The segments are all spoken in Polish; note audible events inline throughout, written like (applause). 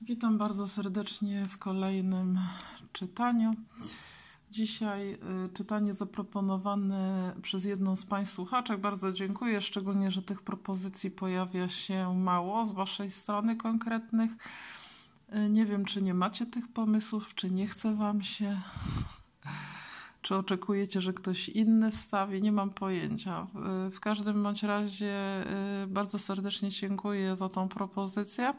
Witam bardzo serdecznie w kolejnym czytaniu. Dzisiaj y, czytanie zaproponowane przez jedną z Państwa słuchaczek. Bardzo dziękuję, szczególnie, że tych propozycji pojawia się mało z Waszej strony konkretnych. Y, Nie wiem, czy nie macie tych pomysłów, czy nie chce Wam się, czy oczekujecie, że ktoś inny wstawi. Nie mam pojęcia. Y, W każdym bądź razie bardzo serdecznie dziękuję za tą propozycję.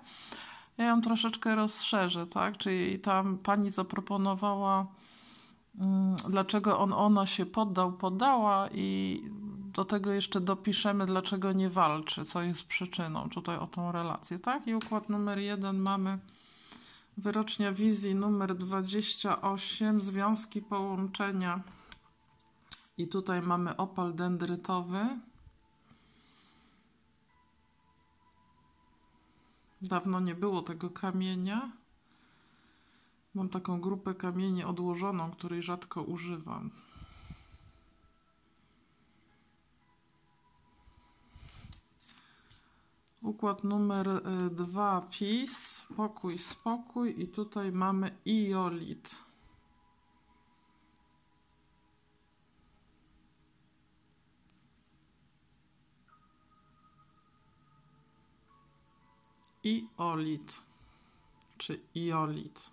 Ja ją troszeczkę rozszerzę, tak? Czyli tam pani zaproponowała, mm, dlaczego on, ona się poddał, poddała i do tego jeszcze dopiszemy, dlaczego nie walczy, co jest przyczyną tutaj o tą relację, tak? I układ numer jeden mamy wyrocznia wizji numer 28, związki połączenia. I tutaj mamy opal dendrytowy. Dawno nie było tego kamienia. Mam taką grupę kamieni odłożoną, której rzadko używam. Układ numer y, dwa PiS, spokój, spokój i tutaj mamy iolit. Iolit, czy iolit.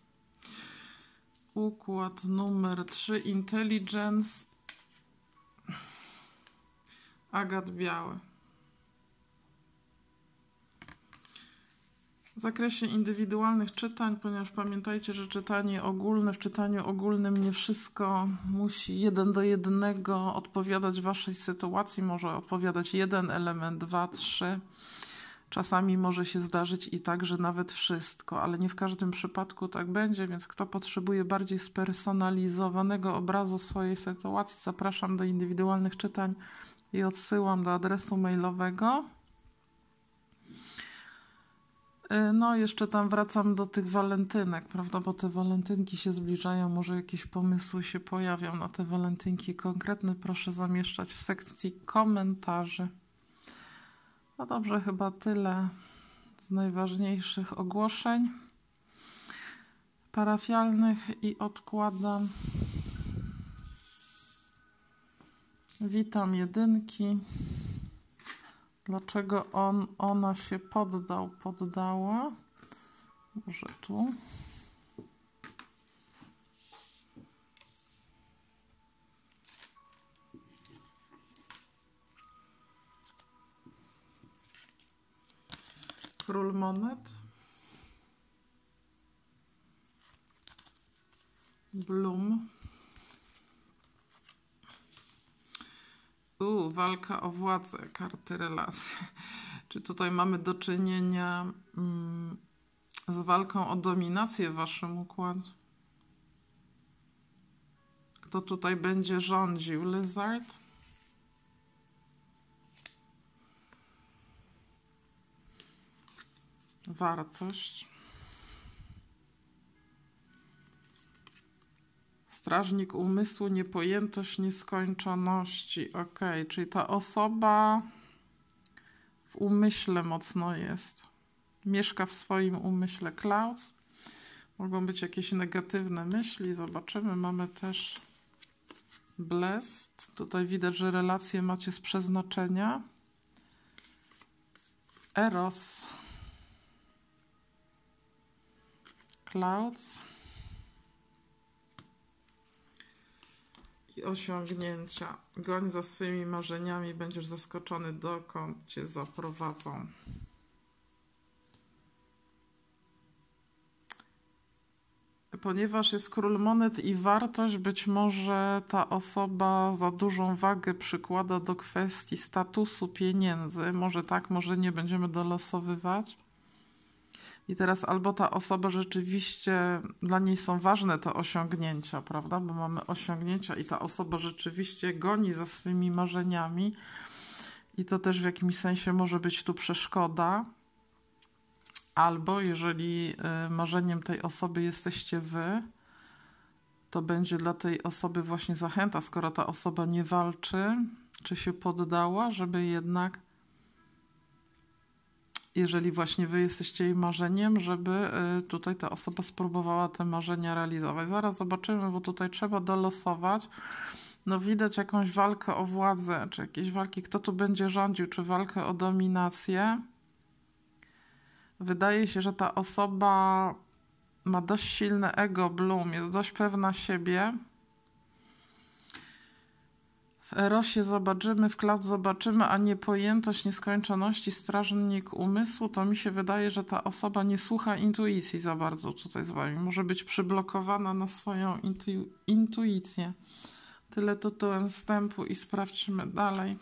Układ numer 3 Intelligence. Agat biały. W zakresie indywidualnych czytań, ponieważ pamiętajcie, że czytanie ogólne, w czytaniu ogólnym nie wszystko musi jeden do jednego odpowiadać waszej sytuacji, może odpowiadać jeden element, dwa, trzy. Czasami może się zdarzyć i tak, że nawet wszystko, ale nie w każdym przypadku tak będzie, więc kto potrzebuje bardziej spersonalizowanego obrazu swojej sytuacji, zapraszam do indywidualnych czytań i odsyłam do adresu mailowego. Y, No, jeszcze tam wracam do tych walentynek, prawda? Bo te walentynki się zbliżają, może jakieś pomysły się pojawią na te walentynki konkretne. Proszę zamieszczać w sekcji komentarzy. No dobrze, chyba tyle z najważniejszych ogłoszeń parafialnych i odkładam. Witam jedynki. Dlaczego on, ona się poddał, poddała? Może tu. Król monet. Bloom. U, walka o władzę, karty relacji. Czy tutaj mamy do czynienia mm, z walką o dominację w waszym układzie? Kto tutaj będzie rządził? Lizard? Wartość. Strażnik umysłu, niepojętość nieskończoności. Ok, czyli ta osoba w umyśle mocno jest. Mieszka w swoim umyśle cloud. Mogą być jakieś negatywne myśli. Zobaczymy. Mamy też blessed. Tutaj widać, że relacje macie z przeznaczenia. Eros. Clouds. i osiągnięcia. Goń za swymi marzeniami, będziesz zaskoczony, dokąd cię zaprowadzą. Ponieważ jest król monet i wartość, być może ta osoba za dużą wagę przykłada do kwestii statusu pieniędzy. Może tak, może nie będziemy dolosowywać. I teraz albo ta osoba rzeczywiście, dla niej są ważne te osiągnięcia, prawda? Bo mamy osiągnięcia i ta osoba rzeczywiście goni za swymi marzeniami. I to też w jakimś sensie może być tu przeszkoda. Albo jeżeli y, marzeniem tej osoby jesteście wy, to będzie dla tej osoby właśnie zachęta, skoro ta osoba nie walczy, czy się poddała, żeby jednak jeżeli właśnie wy jesteście jej marzeniem, żeby y, tutaj ta osoba spróbowała te marzenia realizować. Zaraz zobaczymy, bo tutaj trzeba dolosować. No widać jakąś walkę o władzę, czy jakieś walki, kto tu będzie rządził, czy walkę o dominację. Wydaje się, że ta osoba ma dość silne ego, Bloom, jest dość pewna siebie. W Erosie zobaczymy, w Cloud zobaczymy, a niepojętość nieskończoności, strażnik umysłu, to mi się wydaje, że ta osoba nie słucha intuicji za bardzo tutaj z wami. Może być przyblokowana na swoją intu intuicję. Tyle tytułem wstępu i sprawdźmy dalej.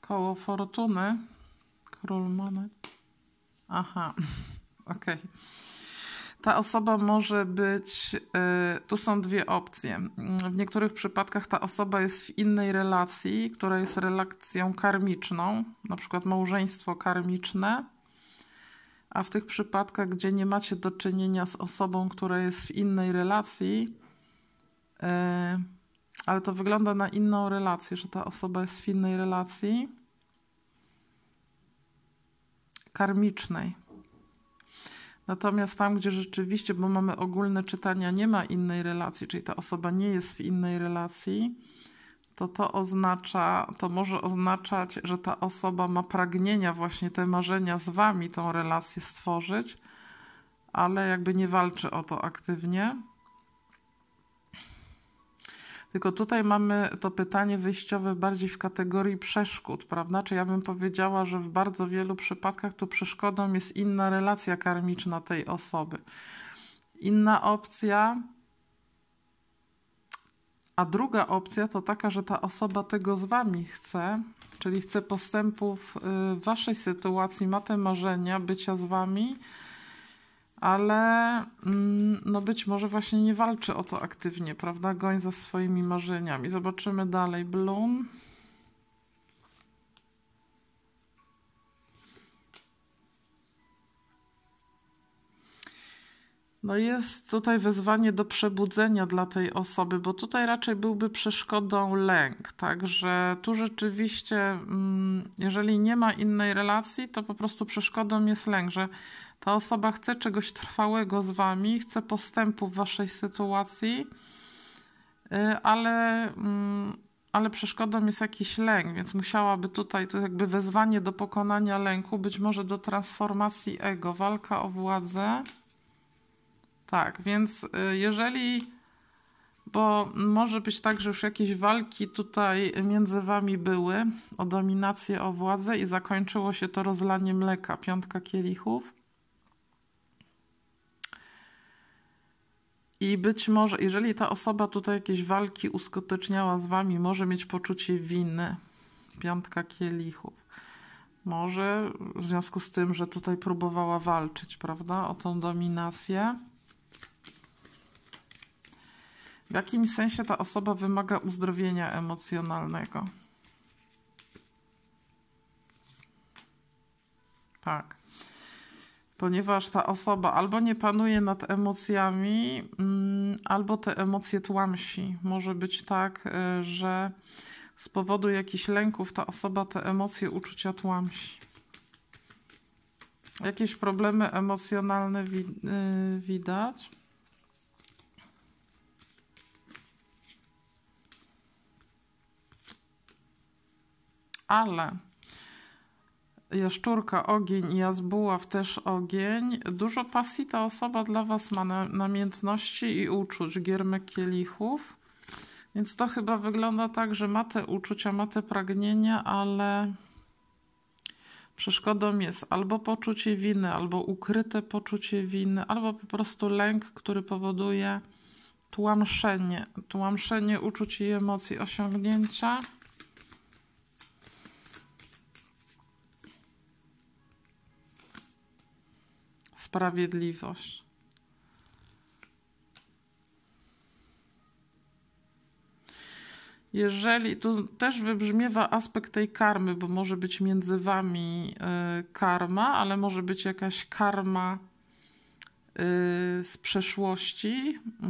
Koło fortuny. Król monet. Aha, (laughs) okej. Okay. Ta osoba może być. Yy, tu są dwie opcje. W niektórych przypadkach ta osoba jest w innej relacji, która jest relacją karmiczną, na przykład małżeństwo karmiczne. A w tych przypadkach, gdzie nie macie do czynienia z osobą, która jest w innej relacji, yy, ale to wygląda na inną relację, że ta osoba jest w innej relacji karmicznej. Natomiast tam, gdzie rzeczywiście, bo mamy ogólne czytania, nie ma innej relacji, czyli ta osoba nie jest w innej relacji, to to oznacza, to może oznaczać, że ta osoba ma pragnienia, właśnie te marzenia z wami tą relację stworzyć, ale jakby nie walczy o to aktywnie. Tylko tutaj mamy to pytanie wyjściowe bardziej w kategorii przeszkód, prawda? Czy ja bym powiedziała, że w bardzo wielu przypadkach tu przeszkodą jest inna relacja karmiczna tej osoby. Inna opcja, a druga opcja to taka, że ta osoba tego z wami chce, czyli chce postępów y, w waszej sytuacji, ma te marzenia bycia z wami ale mm, no być może właśnie nie walczy o to aktywnie, prawda? Goń za swoimi marzeniami. Zobaczymy dalej. Bloom. No jest tutaj wezwanie do przebudzenia dla tej osoby, bo tutaj raczej byłby przeszkodą lęk. Także tu rzeczywiście, mm, jeżeli nie ma innej relacji, to po prostu przeszkodą jest lęk, że ta osoba chce czegoś trwałego z wami, chce postępu w waszej sytuacji, y, ale, mm, ale przeszkodą jest jakiś lęk, więc musiałaby tutaj, to jakby wezwanie do pokonania lęku, być może do transformacji ego, walka o władzę. Tak, więc y, jeżeli, bo może być tak, że już jakieś walki tutaj między wami były o dominację, o władzę i zakończyło się to rozlaniem mleka, piątka kielichów. I być może, jeżeli ta osoba tutaj jakieś walki uskuteczniała z wami, może mieć poczucie winy. Piątka kielichów. Może w związku z tym, że tutaj próbowała walczyć, prawda, o tą dominację. W jakimś sensie ta osoba wymaga uzdrowienia emocjonalnego. Tak ponieważ ta osoba albo nie panuje nad emocjami, mm, albo te emocje tłamsi. Może być tak, e, że z powodu jakichś lęków ta osoba te emocje, uczucia tłamsi. Jakieś problemy emocjonalne wi e, widać. Ale jaszczurka ogień jazbuław też ogień. Dużo pasji ta osoba dla Was ma na, namiętności i uczuć, giermek kielichów. Więc to chyba wygląda tak, że ma te uczucia, ma te pragnienia, ale przeszkodą jest albo poczucie winy, albo ukryte poczucie winy, albo po prostu lęk, który powoduje tłamszenie, tłamszenie uczuć i emocji osiągnięcia. Sprawiedliwość. Jeżeli to też wybrzmiewa aspekt tej karmy, bo może być między wami y, karma, ale może być jakaś karma y, z przeszłości. Y,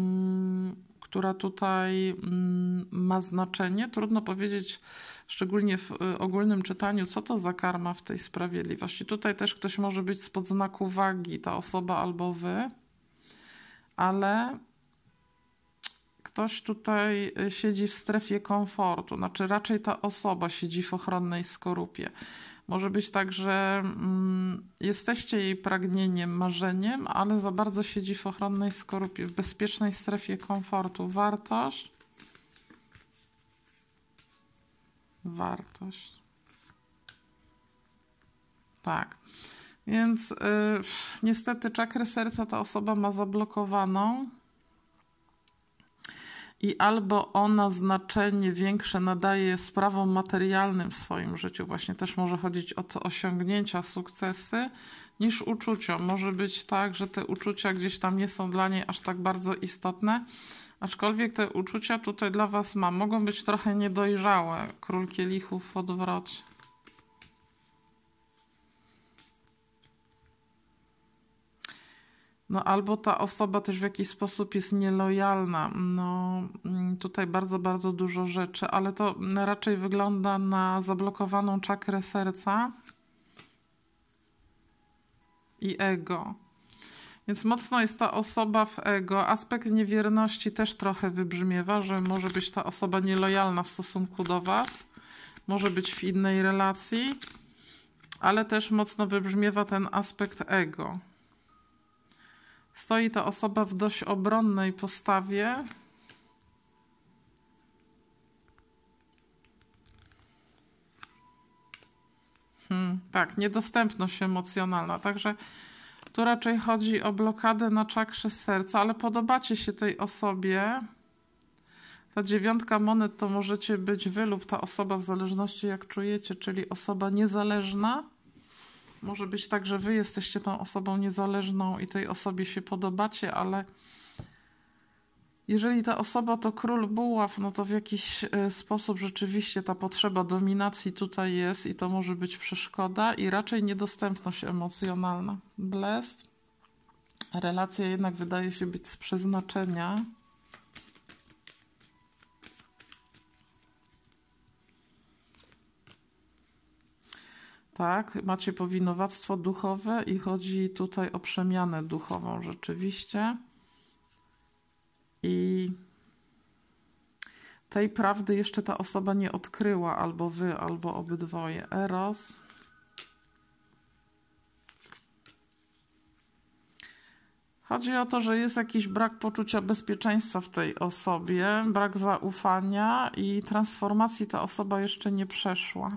która tutaj mm, ma znaczenie. Trudno powiedzieć, szczególnie w y, ogólnym czytaniu, co to za karma w tej sprawiedliwości. Tutaj też ktoś może być spod znaku wagi, ta osoba albo wy, ale ktoś tutaj y, siedzi w strefie komfortu, znaczy raczej ta osoba siedzi w ochronnej skorupie. Może być tak, że mm, jesteście jej pragnieniem, marzeniem, ale za bardzo siedzi w ochronnej skorupie, w bezpiecznej strefie komfortu. Wartość. Wartość. Tak. Więc yy, niestety czakrę serca ta osoba ma zablokowaną i albo ona znaczenie większe nadaje sprawom materialnym w swoim życiu, właśnie też może chodzić o to osiągnięcia, sukcesy, niż uczuciom. Może być tak, że te uczucia gdzieś tam nie są dla niej aż tak bardzo istotne, aczkolwiek te uczucia tutaj dla Was ma. Mogą być trochę niedojrzałe. Król kielichów w odwrocie. No albo ta osoba też w jakiś sposób jest nielojalna. No mm, tutaj bardzo, bardzo dużo rzeczy, ale to raczej wygląda na zablokowaną czakrę serca i ego. Więc mocno jest ta osoba w ego. Aspekt niewierności też trochę wybrzmiewa, że może być ta osoba nielojalna w stosunku do Was, może być w innej relacji, ale też mocno wybrzmiewa ten aspekt ego. Stoi ta osoba w dość obronnej postawie. Hmm, tak, niedostępność emocjonalna. Także tu raczej chodzi o blokadę na czakrze serca, ale podobacie się tej osobie. Ta dziewiątka monet to możecie być wy lub ta osoba w zależności jak czujecie, czyli osoba niezależna może być tak, że wy jesteście tą osobą niezależną i tej osobie się podobacie, ale jeżeli ta osoba to król buław, no to w jakiś e, sposób rzeczywiście ta potrzeba dominacji tutaj jest i to może być przeszkoda i raczej niedostępność emocjonalna. Blessed. Relacja jednak wydaje się być z przeznaczenia. Tak, macie powinowactwo duchowe i chodzi tutaj o przemianę duchową rzeczywiście. I tej prawdy jeszcze ta osoba nie odkryła, albo wy, albo obydwoje. Eros. Chodzi o to, że jest jakiś brak poczucia bezpieczeństwa w tej osobie, brak zaufania i transformacji ta osoba jeszcze nie przeszła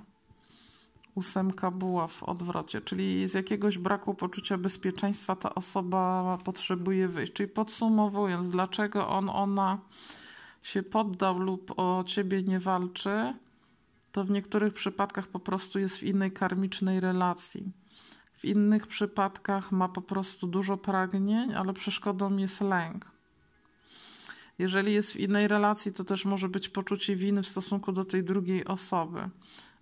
ósemka była w odwrocie, czyli z jakiegoś braku poczucia bezpieczeństwa ta osoba potrzebuje wyjść. Czyli podsumowując, dlaczego on, ona się poddał lub o ciebie nie walczy, to w niektórych przypadkach po prostu jest w innej karmicznej relacji. W innych przypadkach ma po prostu dużo pragnień, ale przeszkodą jest lęk. Jeżeli jest w innej relacji, to też może być poczucie winy w stosunku do tej drugiej osoby.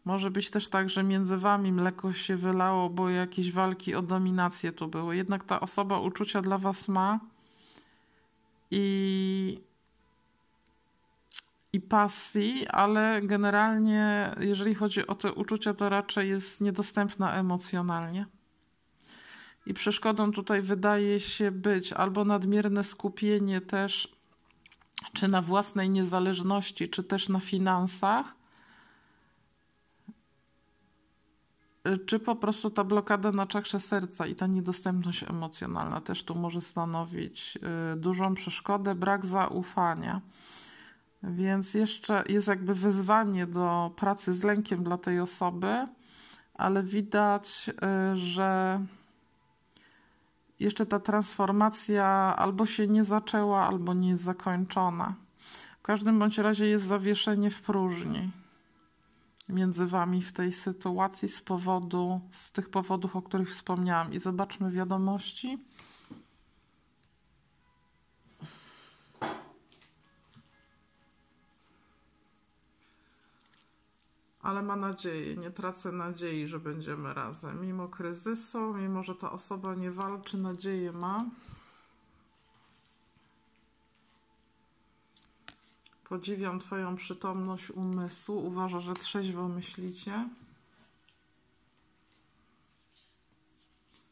Może być też tak, że między wami mleko się wylało, bo jakieś walki o dominację tu były. Jednak ta osoba uczucia dla was ma i, i pasji, ale generalnie, jeżeli chodzi o te uczucia, to raczej jest niedostępna emocjonalnie. I przeszkodą tutaj wydaje się być albo nadmierne skupienie też, czy na własnej niezależności, czy też na finansach, czy po prostu ta blokada na czakrze serca i ta niedostępność emocjonalna też tu może stanowić y, dużą przeszkodę, brak zaufania. Więc jeszcze jest jakby wyzwanie do pracy z lękiem dla tej osoby, ale widać, y, że jeszcze ta transformacja albo się nie zaczęła, albo nie jest zakończona. W każdym bądź razie jest zawieszenie w próżni między wami w tej sytuacji z powodu, z tych powodów, o których wspomniałam. I zobaczmy wiadomości. Ale ma nadzieję, nie tracę nadziei, że będziemy razem. Mimo kryzysu, mimo że ta osoba nie walczy, nadzieję ma. Podziwiam Twoją przytomność umysłu. Uważa, że trzeźwo myślicie.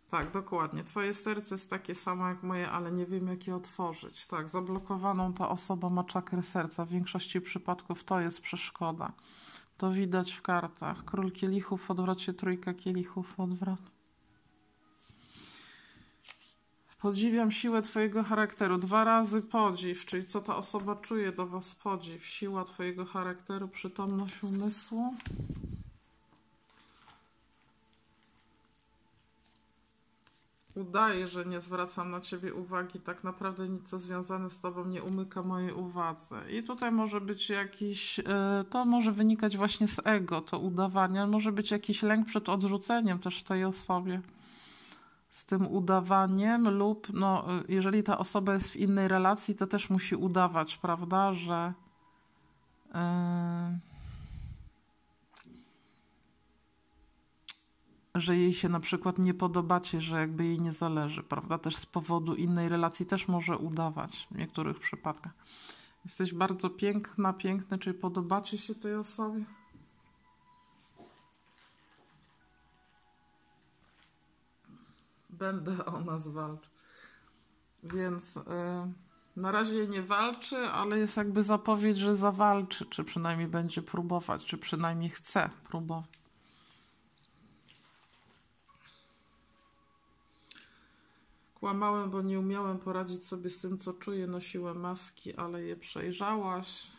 Tak, dokładnie. Twoje serce jest takie samo jak moje, ale nie wiem, jak je otworzyć. Tak, zablokowaną ta osoba ma czakrę serca. W większości przypadków to jest przeszkoda. To widać w kartach. Król kielichów w odwrocie, trójka kielichów w odwrot. Podziwiam siłę Twojego charakteru. Dwa razy podziw, czyli co ta osoba czuje do Was podziw. Siła Twojego charakteru, przytomność umysłu. udaje, że nie zwracam na ciebie uwagi, tak naprawdę nic co związane z tobą nie umyka mojej uwadze. I tutaj może być jakiś, e, to może wynikać właśnie z ego, to udawania, może być jakiś lęk przed odrzuceniem też w tej osobie. Z tym udawaniem, lub no, jeżeli ta osoba jest w innej relacji, to też musi udawać, prawda, że. Yy że jej się na przykład nie podobacie, że jakby jej nie zależy, prawda? Też z powodu innej relacji też może udawać w niektórych przypadkach. Jesteś bardzo piękna, piękny, czyli podobacie się tej osobie? Będę o nas walczył. Więc yy, na razie nie walczy, ale jest jakby zapowiedź, że zawalczy, czy przynajmniej będzie próbować, czy przynajmniej chce próbować. Kłamałem, bo nie umiałem poradzić sobie z tym, co czuję. Nosiłem maski, ale je przejrzałaś.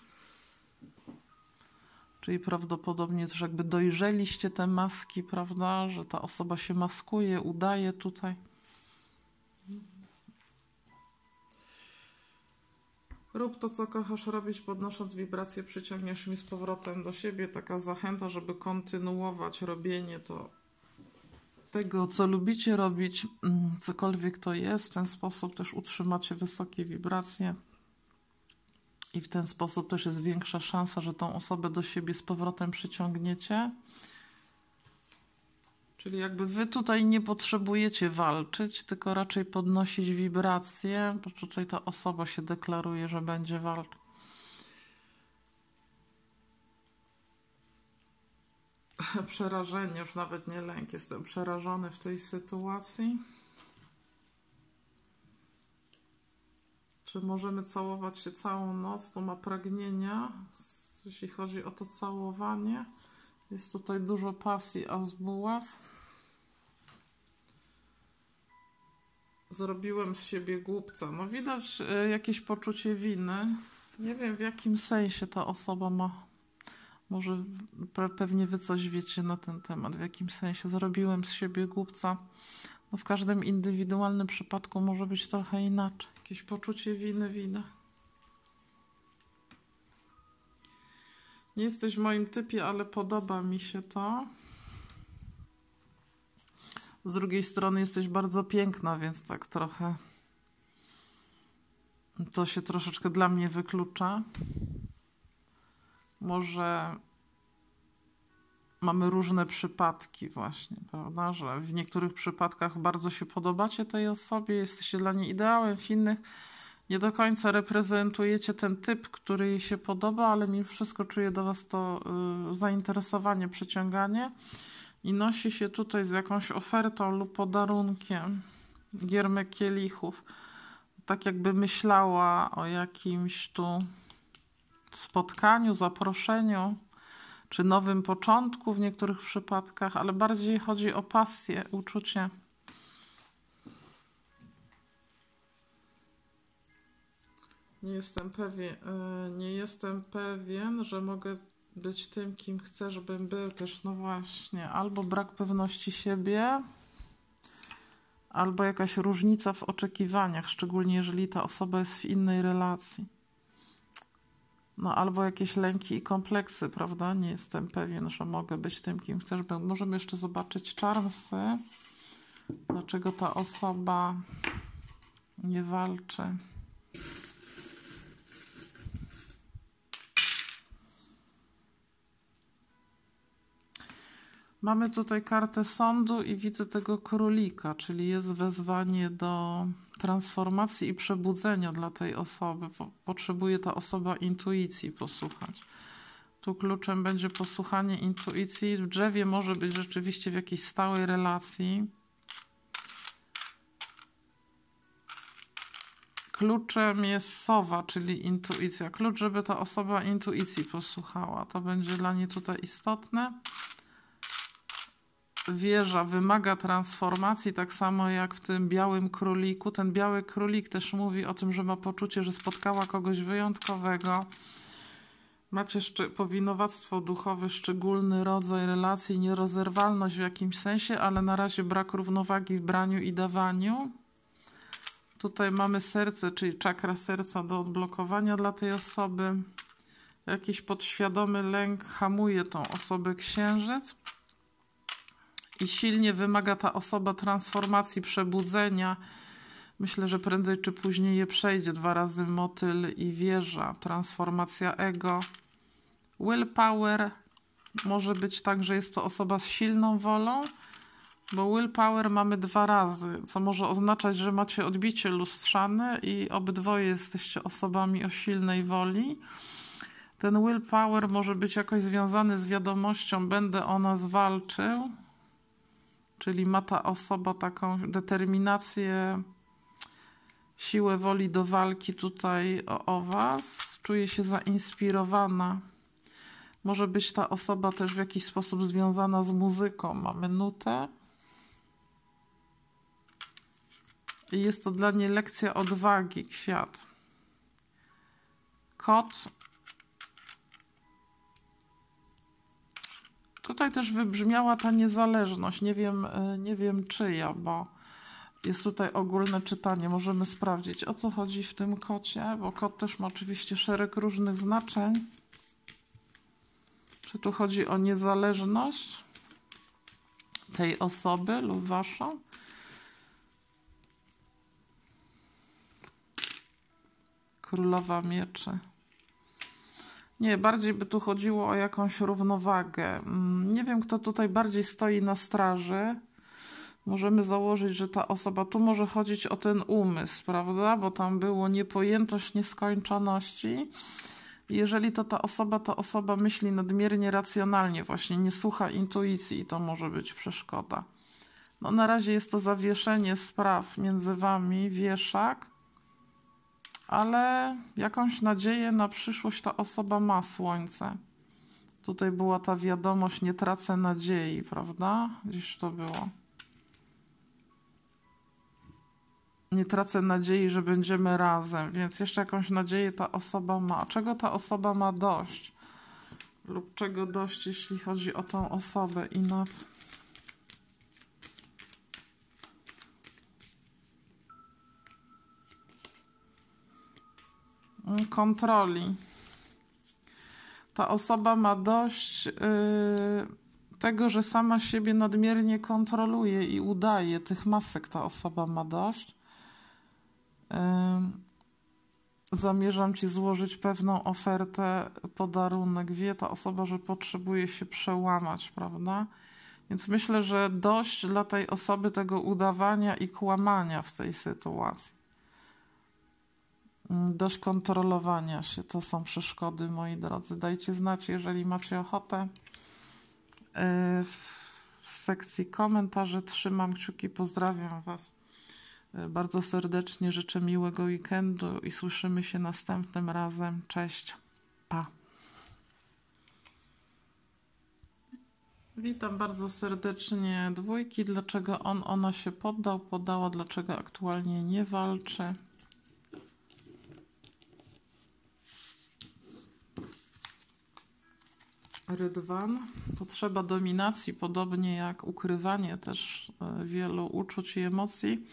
Czyli prawdopodobnie też jakby dojrzeliście te maski, prawda? Że ta osoba się maskuje, udaje tutaj. Rób to, co kochasz robić, podnosząc wibrację, przyciągniesz mi z powrotem do siebie. Taka zachęta, żeby kontynuować robienie to tego, co lubicie robić, mm, cokolwiek to jest, w ten sposób też utrzymacie wysokie wibracje i w ten sposób też jest większa szansa, że tą osobę do siebie z powrotem przyciągniecie. Czyli jakby wy tutaj nie potrzebujecie walczyć, tylko raczej podnosić wibracje, bo tutaj ta osoba się deklaruje, że będzie walczyć. (laughs) przerażenie, już nawet nie lęk, jestem przerażony w tej sytuacji. Czy możemy całować się całą noc? To ma pragnienia, jeśli chodzi o to całowanie. Jest tutaj dużo pasji, a z buław. Zrobiłem z siebie głupca. No widać y, jakieś poczucie winy. Nie wiem w jakim sensie ta osoba ma może pewnie wy coś wiecie na ten temat, w jakim sensie zrobiłem z siebie głupca. No w każdym indywidualnym przypadku może być trochę inaczej. Jakieś poczucie winy, wina. Nie jesteś w moim typie, ale podoba mi się to. Z drugiej strony jesteś bardzo piękna, więc tak trochę to się troszeczkę dla mnie wyklucza. Może mamy różne przypadki właśnie, prawda, że w niektórych przypadkach bardzo się podobacie tej osobie, jesteście dla niej ideałem, w innych nie do końca reprezentujecie ten typ, który jej się podoba, ale mimo wszystko czuje do Was to y, zainteresowanie, przyciąganie i nosi się tutaj z jakąś ofertą lub podarunkiem giermek kielichów. Tak jakby myślała o jakimś tu spotkaniu, zaproszeniu czy nowym początku w niektórych przypadkach, ale bardziej chodzi o pasję, uczucie. Nie jestem pewien, e, nie jestem pewien, że mogę być tym, kim chcę, żebym był też, no właśnie, albo brak pewności siebie, albo jakaś różnica w oczekiwaniach, szczególnie jeżeli ta osoba jest w innej relacji. No albo jakieś lęki i kompleksy, prawda? Nie jestem pewien, że mogę być tym, kim chcesz być. Możemy jeszcze zobaczyć czarmsy. Dlaczego ta osoba nie walczy? Mamy tutaj kartę sądu i widzę tego królika, czyli jest wezwanie do transformacji i przebudzenia dla tej osoby. Potrzebuje ta osoba intuicji posłuchać. Tu kluczem będzie posłuchanie intuicji. W drzewie może być rzeczywiście w jakiejś stałej relacji. Kluczem jest sowa, czyli intuicja. Klucz, żeby ta osoba intuicji posłuchała. To będzie dla niej tutaj istotne. Wieża wymaga transformacji, tak samo jak w tym białym króliku. Ten biały królik też mówi o tym, że ma poczucie, że spotkała kogoś wyjątkowego. Macie powinowactwo duchowe, szczególny rodzaj relacji, nierozerwalność w jakimś sensie, ale na razie brak równowagi w braniu i dawaniu. Tutaj mamy serce, czyli czakra serca do odblokowania dla tej osoby. Jakiś podświadomy lęk hamuje tą osobę księżyc. I silnie wymaga ta osoba transformacji, przebudzenia. Myślę, że prędzej czy później je przejdzie. Dwa razy motyl i wieża. Transformacja ego. Willpower. Może być tak, że jest to osoba z silną wolą, bo willpower mamy dwa razy, co może oznaczać, że macie odbicie lustrzane i obydwoje jesteście osobami o silnej woli. Ten willpower może być jakoś związany z wiadomością, będę o nas walczył, czyli ma ta osoba taką determinację, siłę woli do walki tutaj o, o Was, czuje się zainspirowana. Może być ta osoba też w jakiś sposób związana z muzyką. Mamy nutę I jest to dla niej lekcja odwagi, kwiat. Kot. Tutaj też wybrzmiała ta niezależność. Nie wiem, e, nie wiem czyja, bo jest tutaj ogólne czytanie. Możemy sprawdzić, o co chodzi w tym kocie, bo kot też ma oczywiście szereg różnych znaczeń. Czy tu chodzi o niezależność tej osoby lub waszą? Królowa mieczy. Nie, bardziej by tu chodziło o jakąś równowagę. Mm, nie wiem, kto tutaj bardziej stoi na straży. Możemy założyć, że ta osoba, tu może chodzić o ten umysł, prawda? Bo tam było niepojętość nieskończoności. Jeżeli to ta osoba, to osoba myśli nadmiernie racjonalnie, właśnie nie słucha intuicji, to może być przeszkoda. No na razie jest to zawieszenie spraw między wami, wieszak ale jakąś nadzieję na przyszłość ta osoba ma słońce. Tutaj była ta wiadomość, nie tracę nadziei, prawda? Gdzieś to było. Nie tracę nadziei, że będziemy razem, więc jeszcze jakąś nadzieję ta osoba ma. Czego ta osoba ma dość? Lub czego dość, jeśli chodzi o tą osobę? Enough. Kontroli. Ta osoba ma dość yy, tego, że sama siebie nadmiernie kontroluje i udaje. Tych masek ta osoba ma dość. Yy, zamierzam ci złożyć pewną ofertę, podarunek. Wie ta osoba, że potrzebuje się przełamać, prawda? Więc myślę, że dość dla tej osoby tego udawania i kłamania w tej sytuacji. Mm, dość kontrolowania się. To są przeszkody, moi drodzy. Dajcie znać, jeżeli macie ochotę. Y, w sekcji komentarzy trzymam kciuki, pozdrawiam Was y, bardzo serdecznie. Życzę miłego weekendu i słyszymy się następnym razem. Cześć. Pa. Witam bardzo serdecznie dwójki. Dlaczego on, ona się poddał, podała, dlaczego aktualnie nie walczy. Rydwan. Potrzeba dominacji, podobnie jak ukrywanie też e, wielu uczuć i emocji.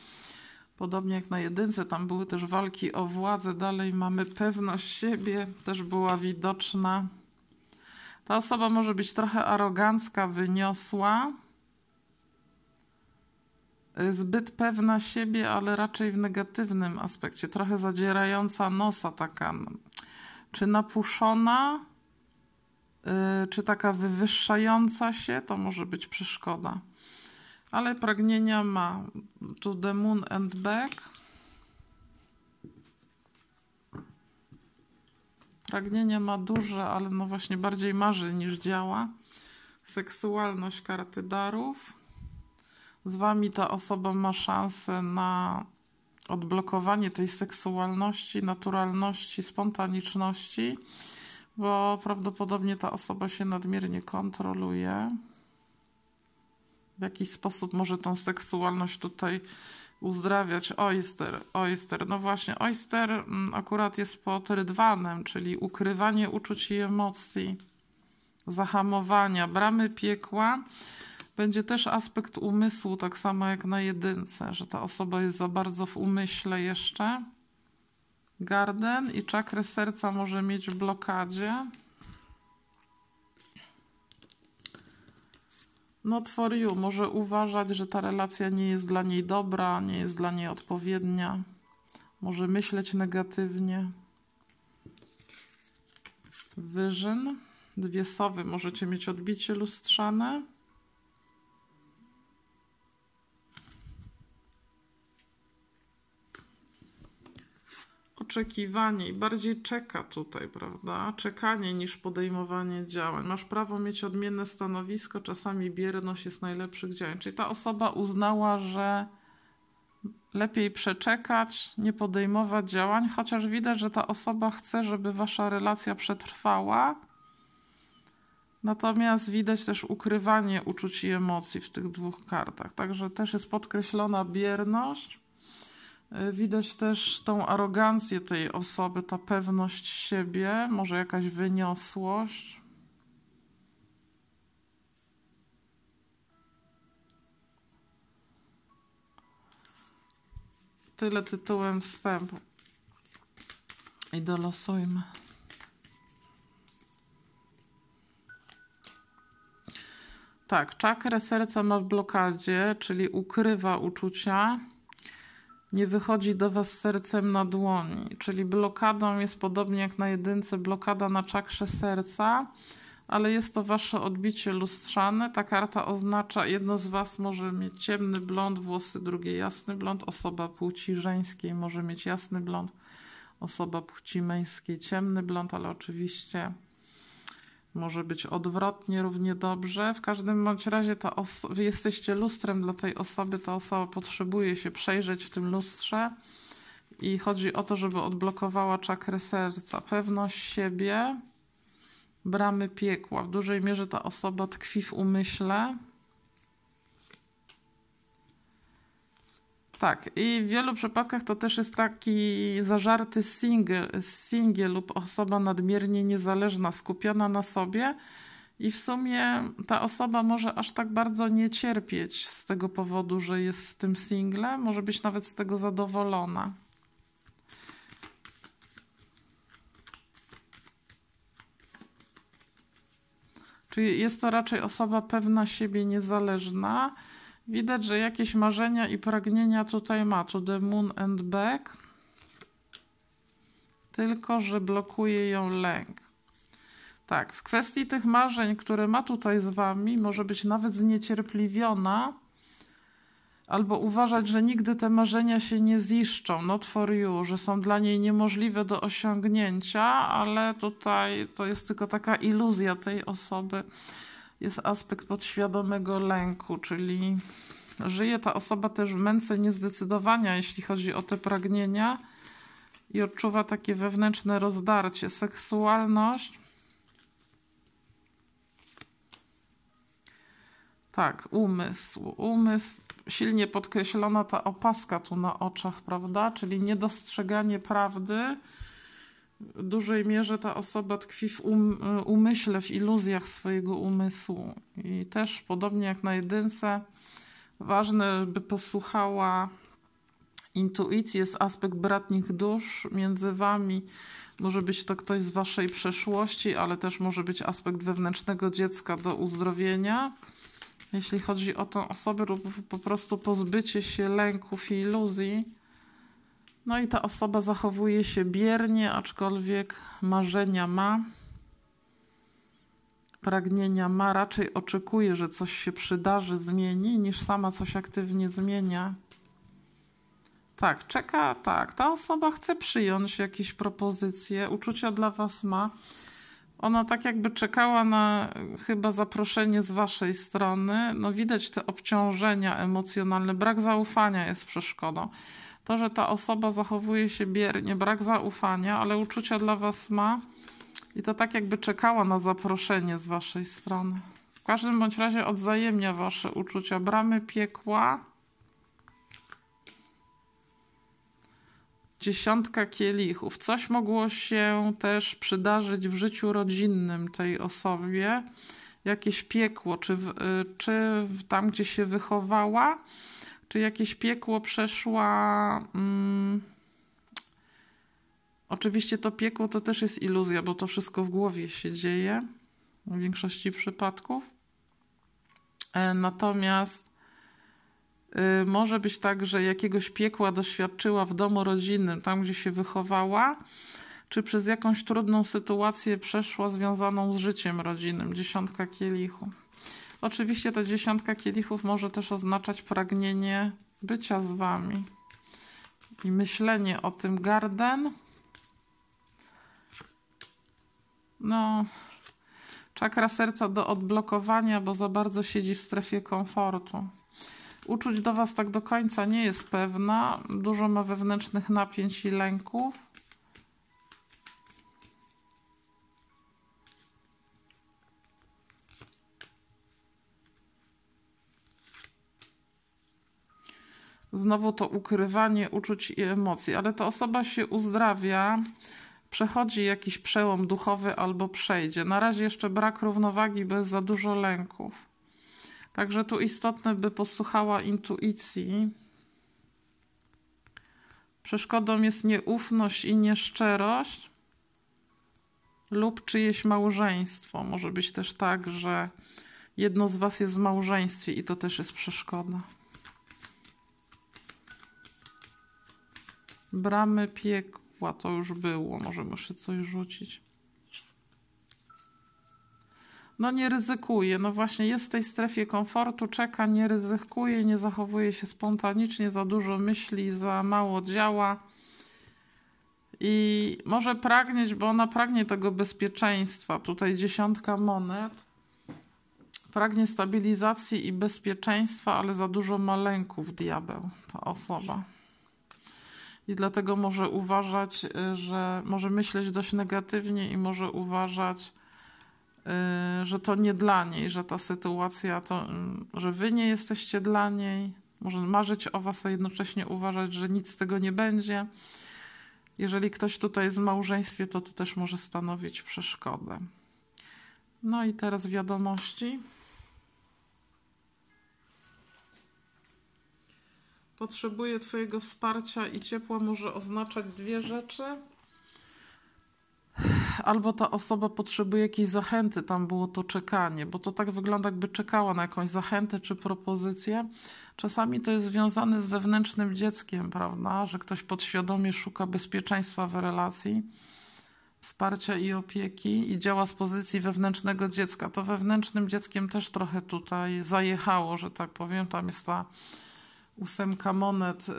Podobnie jak na jedynce, tam były też walki o władzę. Dalej mamy pewność siebie, też była widoczna. Ta osoba może być trochę arogancka, wyniosła, e, zbyt pewna siebie, ale raczej w negatywnym aspekcie, trochę zadzierająca nosa, taka czy napuszona, Y, czy taka wywyższająca się, to może być przeszkoda. Ale pragnienia ma. To the moon and back. Pragnienia ma duże, ale no właśnie bardziej marzy niż działa. Seksualność karty darów. Z wami ta osoba ma szansę na odblokowanie tej seksualności, naturalności, spontaniczności bo prawdopodobnie ta osoba się nadmiernie kontroluje. W jakiś sposób może tą seksualność tutaj uzdrawiać. Oyster, oyster. No właśnie, oyster mm, akurat jest pod rydwanem, czyli ukrywanie uczuć i emocji, zahamowania, bramy piekła będzie też aspekt umysłu, tak samo jak na jedynce, że ta osoba jest za bardzo w umyśle jeszcze. Garden i czakrę serca może mieć w blokadzie. Not for you. Może uważać, że ta relacja nie jest dla niej dobra, nie jest dla niej odpowiednia. Może myśleć negatywnie. Wyżyn. Dwie sowy możecie mieć odbicie lustrzane. Oczekiwanie i bardziej czeka tutaj, prawda? Czekanie niż podejmowanie działań. Masz prawo mieć odmienne stanowisko, czasami bierność jest najlepszych działań. Czyli ta osoba uznała, że lepiej przeczekać, nie podejmować działań, chociaż widać, że ta osoba chce, żeby wasza relacja przetrwała. Natomiast widać też ukrywanie uczuć i emocji w tych dwóch kartach. Także też jest podkreślona bierność widać też tą arogancję tej osoby, ta pewność siebie, może jakaś wyniosłość. Tyle tytułem wstępu. I dolosujmy. Tak, czakrę serca ma w blokadzie, czyli ukrywa uczucia nie wychodzi do Was sercem na dłoni, czyli blokadą jest podobnie jak na jedynce blokada na czakrze serca, ale jest to Wasze odbicie lustrzane. Ta karta oznacza, jedno z Was może mieć ciemny blond, włosy, drugie jasny blond, osoba płci żeńskiej może mieć jasny blond, osoba płci męskiej ciemny blond, ale oczywiście może być odwrotnie równie dobrze. W każdym bądź razie ta wy jesteście lustrem dla tej osoby, ta osoba potrzebuje się przejrzeć w tym lustrze. I chodzi o to, żeby odblokowała czakrę serca, pewność siebie, bramy piekła. W dużej mierze ta osoba tkwi w umyśle, Tak, i w wielu przypadkach to też jest taki zażarty single, single lub osoba nadmiernie niezależna, skupiona na sobie. I w sumie ta osoba może aż tak bardzo nie cierpieć z tego powodu, że jest z tym singlem, może być nawet z tego zadowolona. Czyli jest to raczej osoba pewna siebie, niezależna Widać, że jakieś marzenia i pragnienia tutaj ma. To the moon and back. Tylko, że blokuje ją lęk. Tak, w kwestii tych marzeń, które ma tutaj z wami, może być nawet zniecierpliwiona albo uważać, że nigdy te marzenia się nie ziszczą, not for you, że są dla niej niemożliwe do osiągnięcia, ale tutaj to jest tylko taka iluzja tej osoby jest aspekt podświadomego lęku, czyli żyje ta osoba też w męce niezdecydowania, jeśli chodzi o te pragnienia i odczuwa takie wewnętrzne rozdarcie. Seksualność. Tak, umysł. Umysł, silnie podkreślona ta opaska tu na oczach, prawda? Czyli niedostrzeganie prawdy dużej mierze ta osoba tkwi w um, umyśle, w iluzjach swojego umysłu. I też podobnie jak na jedynce, ważne, by posłuchała intuicji, jest aspekt bratnich dusz między wami. Może być to ktoś z waszej przeszłości, ale też może być aspekt wewnętrznego dziecka do uzdrowienia. Jeśli chodzi o tą osobę, lub po prostu pozbycie się lęków i iluzji no i ta osoba zachowuje się biernie, aczkolwiek marzenia ma, pragnienia ma, raczej oczekuje, że coś się przydarzy, zmieni, niż sama coś aktywnie zmienia. Tak, czeka, tak. Ta osoba chce przyjąć jakieś propozycje, uczucia dla Was ma. Ona tak jakby czekała na chyba zaproszenie z Waszej strony. No widać te obciążenia emocjonalne, brak zaufania jest przeszkodą. To, że ta osoba zachowuje się biernie, brak zaufania, ale uczucia dla Was ma i to tak jakby czekała na zaproszenie z Waszej strony. W każdym bądź razie odzajemnia Wasze uczucia. Bramy piekła dziesiątka kielichów. Coś mogło się też przydarzyć w życiu rodzinnym tej osobie, jakieś piekło, czy, w, y, czy tam, gdzie się wychowała, czy jakieś piekło przeszła. Mm, oczywiście to piekło to też jest iluzja, bo to wszystko w głowie się dzieje w większości przypadków. E, natomiast Y, może być tak, że jakiegoś piekła doświadczyła w domu rodzinnym, tam gdzie się wychowała, czy przez jakąś trudną sytuację przeszła związaną z życiem rodzinnym. Dziesiątka kielichów. Oczywiście ta dziesiątka kielichów może też oznaczać pragnienie bycia z wami i myślenie o tym garden. No, czakra serca do odblokowania, bo za bardzo siedzi w strefie komfortu uczuć do Was tak do końca nie jest pewna. Dużo ma wewnętrznych napięć i lęków. Znowu to ukrywanie uczuć i emocji, ale ta osoba się uzdrawia, przechodzi jakiś przełom duchowy albo przejdzie. Na razie jeszcze brak równowagi, jest za dużo lęków. Także tu istotne, by posłuchała intuicji. Przeszkodą jest nieufność i nieszczerość lub czyjeś małżeństwo. Może być też tak, że jedno z Was jest w małżeństwie i to też jest przeszkoda. Bramy piekła to już było. Może muszę coś rzucić no nie ryzykuje. No właśnie jest w tej strefie komfortu, czeka, nie ryzykuje, nie zachowuje się spontanicznie, za dużo myśli, za mało działa. I może pragnieć, bo ona pragnie tego bezpieczeństwa. Tutaj dziesiątka monet. Pragnie stabilizacji i bezpieczeństwa, ale za dużo ma lęków diabeł, ta osoba. I dlatego może uważać, y, że może myśleć dość negatywnie i może uważać, Y, że to nie dla niej, że ta sytuacja to, y, że wy nie jesteście dla niej. Może marzyć o was, a jednocześnie uważać, że nic z tego nie będzie. Jeżeli ktoś tutaj jest w małżeństwie, to to też może stanowić przeszkodę. No i teraz wiadomości. Potrzebuję Twojego wsparcia i ciepła może oznaczać dwie rzeczy albo ta osoba potrzebuje jakiejś zachęty, tam było to czekanie, bo to tak wygląda, jakby czekała na jakąś zachętę czy propozycję. Czasami to jest związane z wewnętrznym dzieckiem, prawda, że ktoś podświadomie szuka bezpieczeństwa w relacji, wsparcia i opieki i działa z pozycji wewnętrznego dziecka. To wewnętrznym dzieckiem też trochę tutaj zajechało, że tak powiem. Tam jest ta ósemka monet. Yy,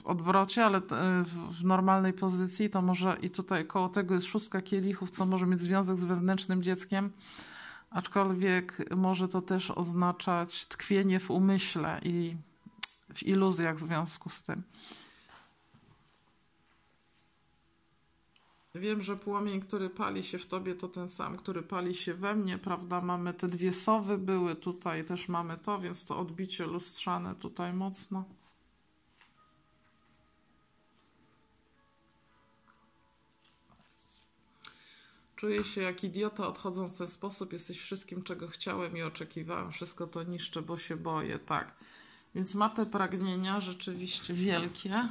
w odwrocie, ale w normalnej pozycji, to może i tutaj koło tego jest szóstka kielichów, co może mieć związek z wewnętrznym dzieckiem, aczkolwiek może to też oznaczać tkwienie w umyśle i w iluzjach w związku z tym. Wiem, że płomień, który pali się w tobie, to ten sam, który pali się we mnie, prawda? Mamy te dwie sowy były, tutaj też mamy to, więc to odbicie lustrzane tutaj mocno. Czuję się jak idiota odchodząc w ten sposób. Jesteś wszystkim, czego chciałem i oczekiwałem. Wszystko to niszczę, bo się boję. Tak. Więc ma te pragnienia rzeczywiście wielkie,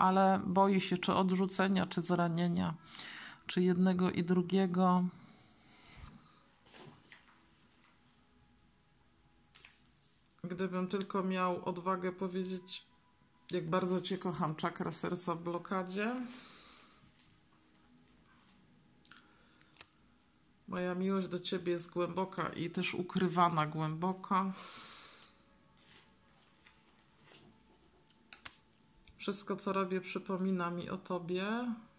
ale boi się czy odrzucenia, czy zranienia, czy jednego i drugiego. Gdybym tylko miał odwagę powiedzieć, jak bardzo Cię kocham, czakra serca w blokadzie. Moja miłość do Ciebie jest głęboka i też ukrywana głęboko. Wszystko, co robię, przypomina mi o tobie.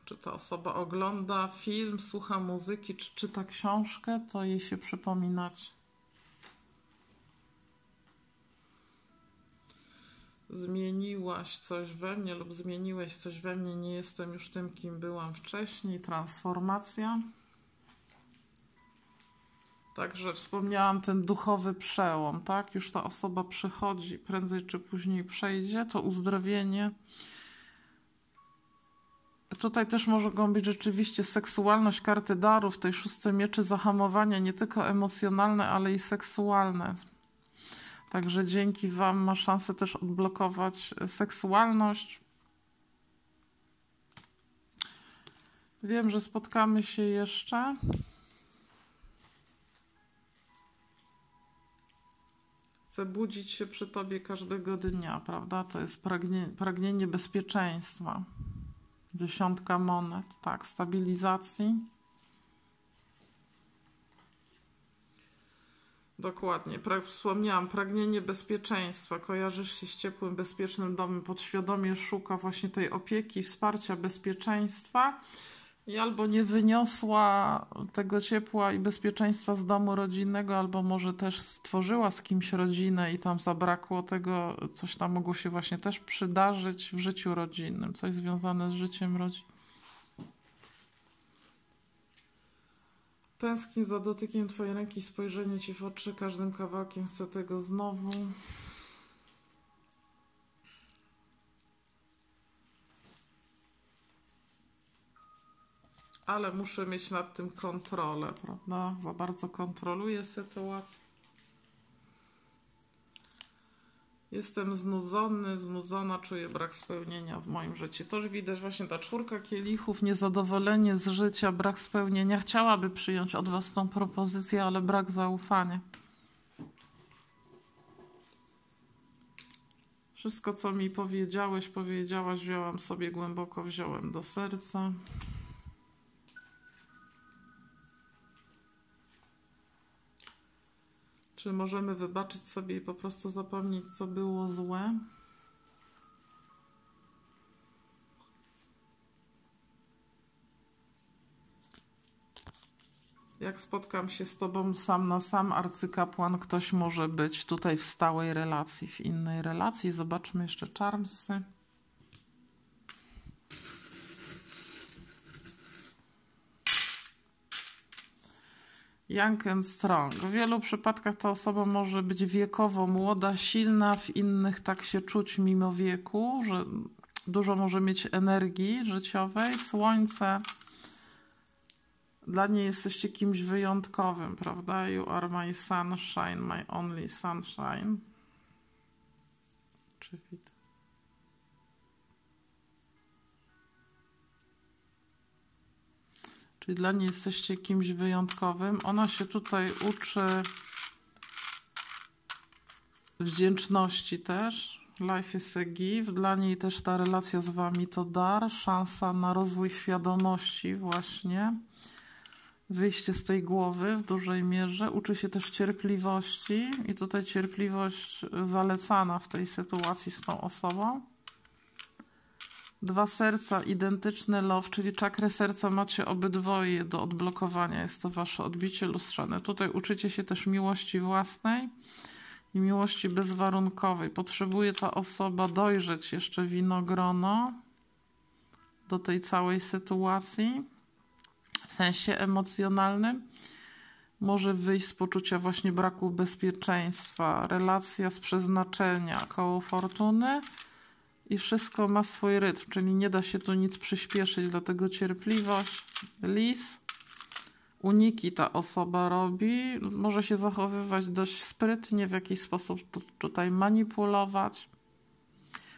Czy ta osoba ogląda film, słucha muzyki, czy czyta książkę, to jej się przypominać. Zmieniłaś coś we mnie lub zmieniłeś coś we mnie, nie jestem już tym, kim byłam wcześniej. Transformacja. Także wspomniałam ten duchowy przełom, tak? Już ta osoba przychodzi, prędzej czy później przejdzie, to uzdrowienie. Tutaj też mogą być rzeczywiście seksualność karty darów, tej szóstej mieczy zahamowania, nie tylko emocjonalne, ale i seksualne. Także dzięki Wam ma szansę też odblokować seksualność. Wiem, że spotkamy się jeszcze. Chcę budzić się przy Tobie każdego dnia, prawda? To jest pragnie, pragnienie bezpieczeństwa. Dziesiątka monet, tak, stabilizacji. Dokładnie. Pra wspomniałam, pragnienie bezpieczeństwa. Kojarzysz się z ciepłym, bezpiecznym domem. Podświadomie szuka właśnie tej opieki, wsparcia, bezpieczeństwa i albo nie wyniosła tego ciepła i bezpieczeństwa z domu rodzinnego, albo może też stworzyła z kimś rodzinę i tam zabrakło tego, coś tam mogło się właśnie też przydarzyć w życiu rodzinnym, coś związane z życiem rodzinnym. Tęsknię za dotykiem Twojej ręki, spojrzenie Ci w oczy, każdym kawałkiem chcę tego znowu. Ale muszę mieć nad tym kontrolę, prawda? Za bardzo kontroluję sytuację. Jestem znudzony, znudzona, czuję brak spełnienia w moim życiu. Też widać właśnie ta czwórka kielichów, niezadowolenie z życia, brak spełnienia. Chciałaby przyjąć od Was tą propozycję, ale brak zaufania. Wszystko, co mi powiedziałeś, powiedziałaś, wziąłam sobie głęboko, wziąłem do serca. Czy możemy wybaczyć sobie i po prostu zapomnieć, co było złe? Jak spotkam się z Tobą sam na sam, arcykapłan, ktoś może być tutaj w stałej relacji, w innej relacji. Zobaczmy jeszcze czarmsy. Young and strong. W wielu przypadkach ta osoba może być wiekowo młoda, silna, w innych tak się czuć mimo wieku, że dużo może mieć energii życiowej. Słońce. Dla niej jesteście kimś wyjątkowym, prawda? You are my sunshine, my only sunshine. Czy widać? Czyli dla niej jesteście kimś wyjątkowym. Ona się tutaj uczy wdzięczności też. Life is a gift. Dla niej też ta relacja z Wami to dar, szansa na rozwój świadomości właśnie. Wyjście z tej głowy w dużej mierze. Uczy się też cierpliwości i tutaj cierpliwość zalecana w tej sytuacji z tą osobą. Dwa serca, identyczny love, czyli czakrę serca macie obydwoje do odblokowania. Jest to wasze odbicie lustrzane. Tutaj uczycie się też miłości własnej i miłości bezwarunkowej. Potrzebuje ta osoba dojrzeć jeszcze winogrono do tej całej sytuacji w sensie emocjonalnym. Może wyjść z poczucia właśnie braku bezpieczeństwa, relacja z przeznaczenia, koło fortuny i wszystko ma swój rytm, czyli nie da się tu nic przyspieszyć, dlatego cierpliwość, lis, uniki ta osoba robi, może się zachowywać dość sprytnie, w jakiś sposób tutaj manipulować.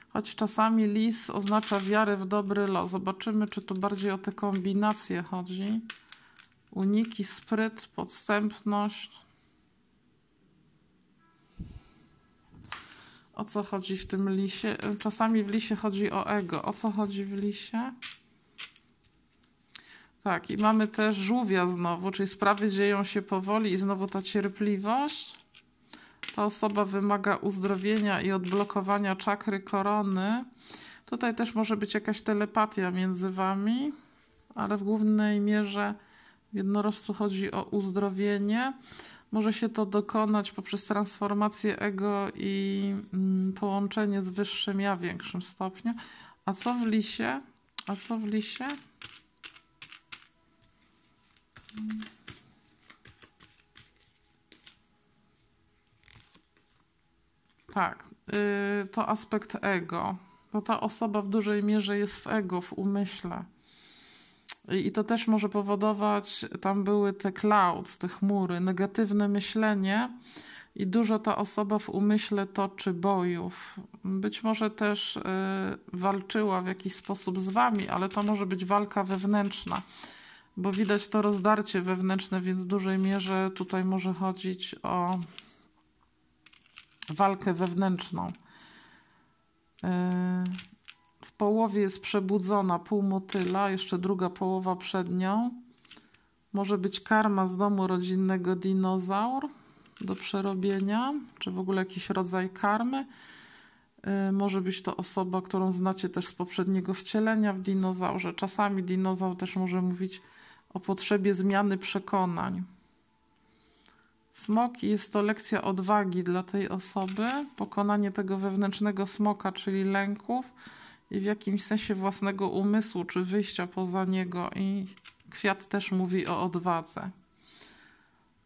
Choć czasami lis oznacza wiarę w dobry los. Zobaczymy, czy tu bardziej o te kombinacje chodzi. Uniki, spryt, podstępność. O co chodzi w tym lisie? Czasami w lisie chodzi o ego. O co chodzi w lisie? Tak, i mamy też żółwia znowu, czyli sprawy dzieją się powoli i znowu ta cierpliwość. Ta osoba wymaga uzdrowienia i odblokowania czakry korony. Tutaj też może być jakaś telepatia między wami, ale w głównej mierze w jednorożcu chodzi o uzdrowienie. Może się to dokonać poprzez transformację ego i mm, połączenie z wyższym ja w większym stopniu. A co w lisie? A co w lisie? Tak, yy, to aspekt ego. To ta osoba w dużej mierze jest w ego, w umyśle. I to też może powodować, tam były te clouds, te chmury, negatywne myślenie i dużo ta osoba w umyśle toczy bojów. Być może też y, walczyła w jakiś sposób z wami, ale to może być walka wewnętrzna, bo widać to rozdarcie wewnętrzne, więc w dużej mierze tutaj może chodzić o walkę wewnętrzną. Y, w połowie jest przebudzona pół motyla, jeszcze druga połowa przed nią. Może być karma z domu rodzinnego dinozaur do przerobienia, czy w ogóle jakiś rodzaj karmy. Y, może być to osoba, którą znacie też z poprzedniego wcielenia w dinozaurze. Czasami dinozaur też może mówić o potrzebie zmiany przekonań. Smoki jest to lekcja odwagi dla tej osoby, pokonanie tego wewnętrznego smoka, czyli lęków i w jakimś sensie własnego umysłu, czy wyjścia poza niego. I kwiat też mówi o odwadze.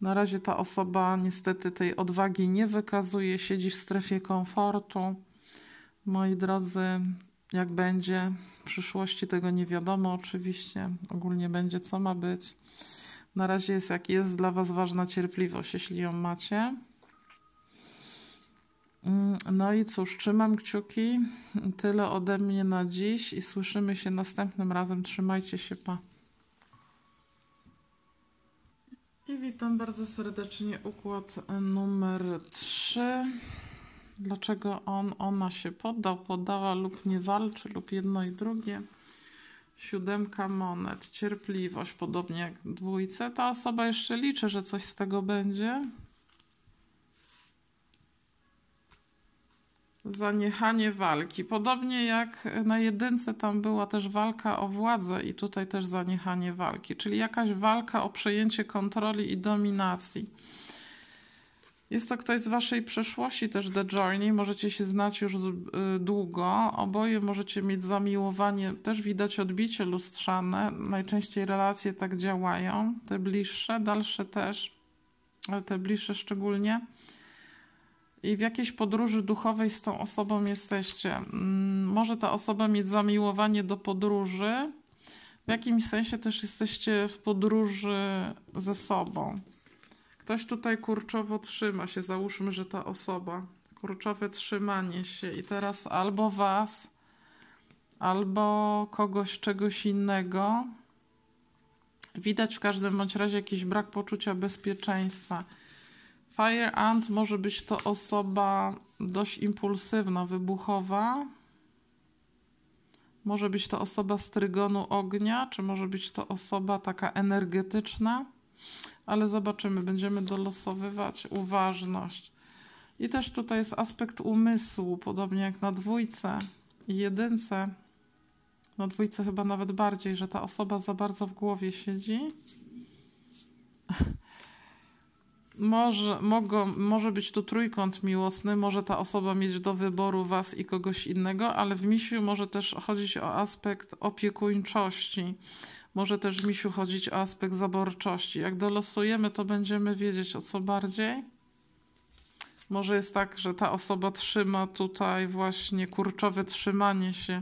Na razie ta osoba niestety tej odwagi nie wykazuje, siedzi w strefie komfortu. Moi drodzy, jak będzie w przyszłości, tego nie wiadomo oczywiście. Ogólnie będzie co ma być. Na razie jest jak jest dla Was ważna cierpliwość, jeśli ją macie. Mm, no i cóż, trzymam kciuki. Tyle ode mnie na dziś i słyszymy się następnym razem. Trzymajcie się, pa. I witam bardzo serdecznie. Układ numer 3. Dlaczego on, ona się poddał, poddała lub nie walczy, lub jedno i drugie. Siódemka monet, cierpliwość, podobnie jak dwójce. Ta osoba jeszcze liczy, że coś z tego będzie. Zaniechanie walki. Podobnie jak na jedynce tam była też walka o władzę i tutaj też zaniechanie walki, czyli jakaś walka o przejęcie kontroli i dominacji. Jest to ktoś z waszej przeszłości też The Journey, możecie się znać już y, długo, oboje możecie mieć zamiłowanie, też widać odbicie lustrzane, najczęściej relacje tak działają, te bliższe, dalsze też, ale te bliższe szczególnie i w jakiejś podróży duchowej z tą osobą jesteście. Mm, może ta osoba mieć zamiłowanie do podróży, w jakimś sensie też jesteście w podróży ze sobą. Ktoś tutaj kurczowo trzyma się, załóżmy, że ta osoba. Kurczowe trzymanie się i teraz albo was, albo kogoś, czegoś innego. Widać w każdym bądź razie jakiś brak poczucia bezpieczeństwa. Fire Ant może być to osoba dość impulsywna, wybuchowa. Może być to osoba z trygonu ognia, czy może być to osoba taka energetyczna, ale zobaczymy, będziemy dolosowywać uważność. I też tutaj jest aspekt umysłu, podobnie jak na dwójce i jedynce. Na dwójce chyba nawet bardziej, że ta osoba za bardzo w głowie siedzi. Może, mogą, może być tu trójkąt miłosny, może ta osoba mieć do wyboru was i kogoś innego, ale w misiu może też chodzić o aspekt opiekuńczości. Może też w misiu chodzić o aspekt zaborczości. Jak dolosujemy, to będziemy wiedzieć o co bardziej. Może jest tak, że ta osoba trzyma tutaj właśnie kurczowe trzymanie się.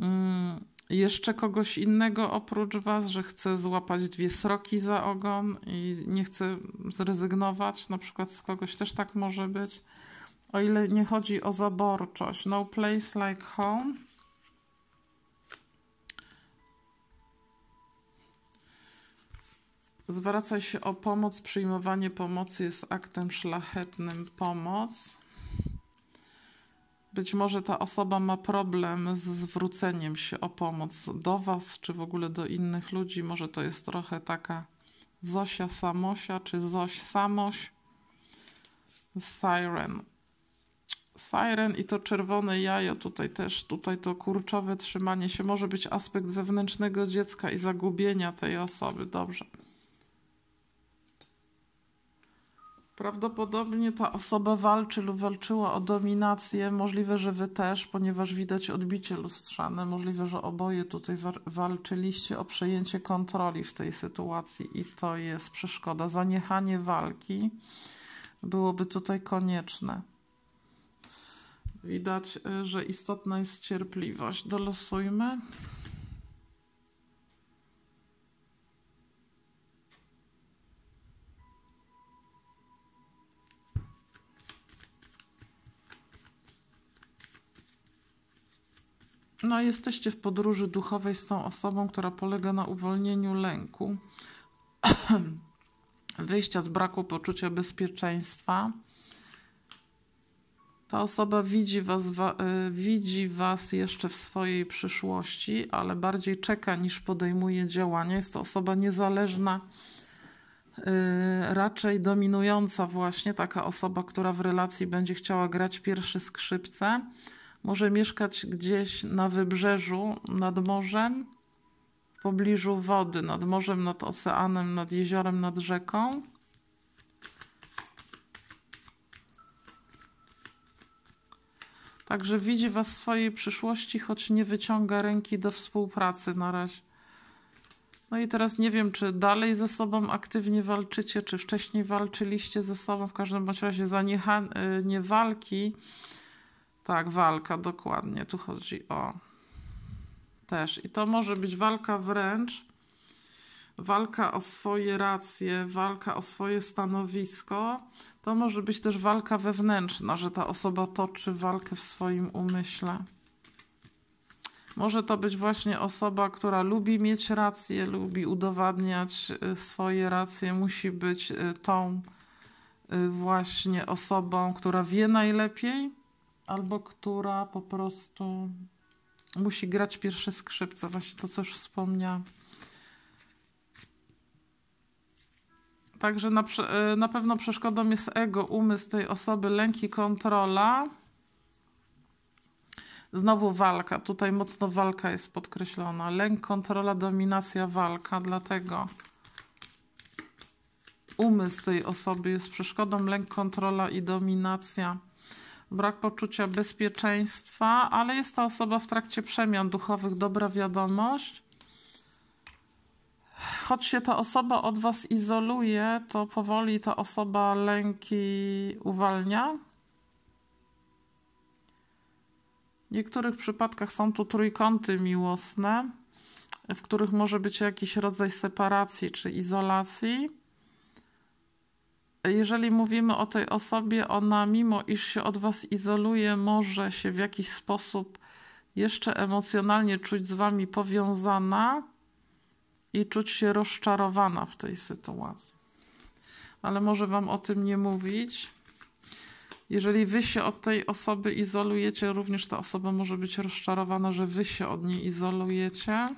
Mm jeszcze kogoś innego oprócz Was, że chce złapać dwie sroki za ogon i nie chce zrezygnować, na przykład z kogoś też tak może być. O ile nie chodzi o zaborczość. No place like home. Zwracaj się o pomoc. Przyjmowanie pomocy jest aktem szlachetnym. Pomoc. Być może ta osoba ma problem z zwróceniem się o pomoc do Was, czy w ogóle do innych ludzi. Może to jest trochę taka Zosia Samosia, czy Zoś Samoś. Siren. Siren i to czerwone jajo, tutaj też, tutaj to kurczowe trzymanie się, może być aspekt wewnętrznego dziecka i zagubienia tej osoby. Dobrze. Prawdopodobnie ta osoba walczy lub walczyła o dominację. Możliwe, że wy też, ponieważ widać odbicie lustrzane. Możliwe, że oboje tutaj walczyliście o przejęcie kontroli w tej sytuacji i to jest przeszkoda. Zaniechanie walki byłoby tutaj konieczne. Widać, y, że istotna jest cierpliwość. Dolosujmy. No, jesteście w podróży duchowej z tą osobą, która polega na uwolnieniu lęku, (clears throat) wyjścia z braku poczucia bezpieczeństwa. Ta osoba widzi was, wa, y, widzi was jeszcze w swojej przyszłości, ale bardziej czeka niż podejmuje działania. Jest to osoba niezależna, y, raczej dominująca, właśnie taka osoba, która w relacji będzie chciała grać pierwsze skrzypce może mieszkać gdzieś na wybrzeżu, nad morzem, w pobliżu wody, nad morzem, nad oceanem, nad jeziorem, nad rzeką. Także widzi Was w swojej przyszłości, choć nie wyciąga ręki do współpracy na razie. No i teraz nie wiem, czy dalej ze sobą aktywnie walczycie, czy wcześniej walczyliście ze sobą. W każdym razie zaniechanie walki tak, walka, dokładnie. Tu chodzi o też. I to może być walka wręcz, walka o swoje racje, walka o swoje stanowisko. To może być też walka wewnętrzna, że ta osoba toczy walkę w swoim umyśle. Może to być właśnie osoba, która lubi mieć rację, lubi udowadniać y, swoje racje, musi być y, tą y, właśnie osobą, która wie najlepiej albo która po prostu musi grać pierwsze skrzypce, właśnie to, co już wspomniałam. Także na, e, na pewno przeszkodą jest ego, umysł tej osoby, lęk i kontrola. Znowu walka. Tutaj mocno walka jest podkreślona. Lęk, kontrola, dominacja, walka. Dlatego umysł tej osoby jest przeszkodą, lęk, kontrola i dominacja brak poczucia bezpieczeństwa, ale jest to osoba w trakcie przemian duchowych. Dobra wiadomość. Choć się ta osoba od Was izoluje, to powoli ta osoba lęki uwalnia. W niektórych przypadkach są tu trójkąty miłosne, w których może być jakiś rodzaj separacji czy izolacji jeżeli mówimy o tej osobie, ona mimo iż się od was izoluje, może się w jakiś sposób jeszcze emocjonalnie czuć z wami powiązana i czuć się rozczarowana w tej sytuacji. Ale może wam o tym nie mówić. Jeżeli wy się od tej osoby izolujecie, również ta osoba może być rozczarowana, że wy się od niej izolujecie.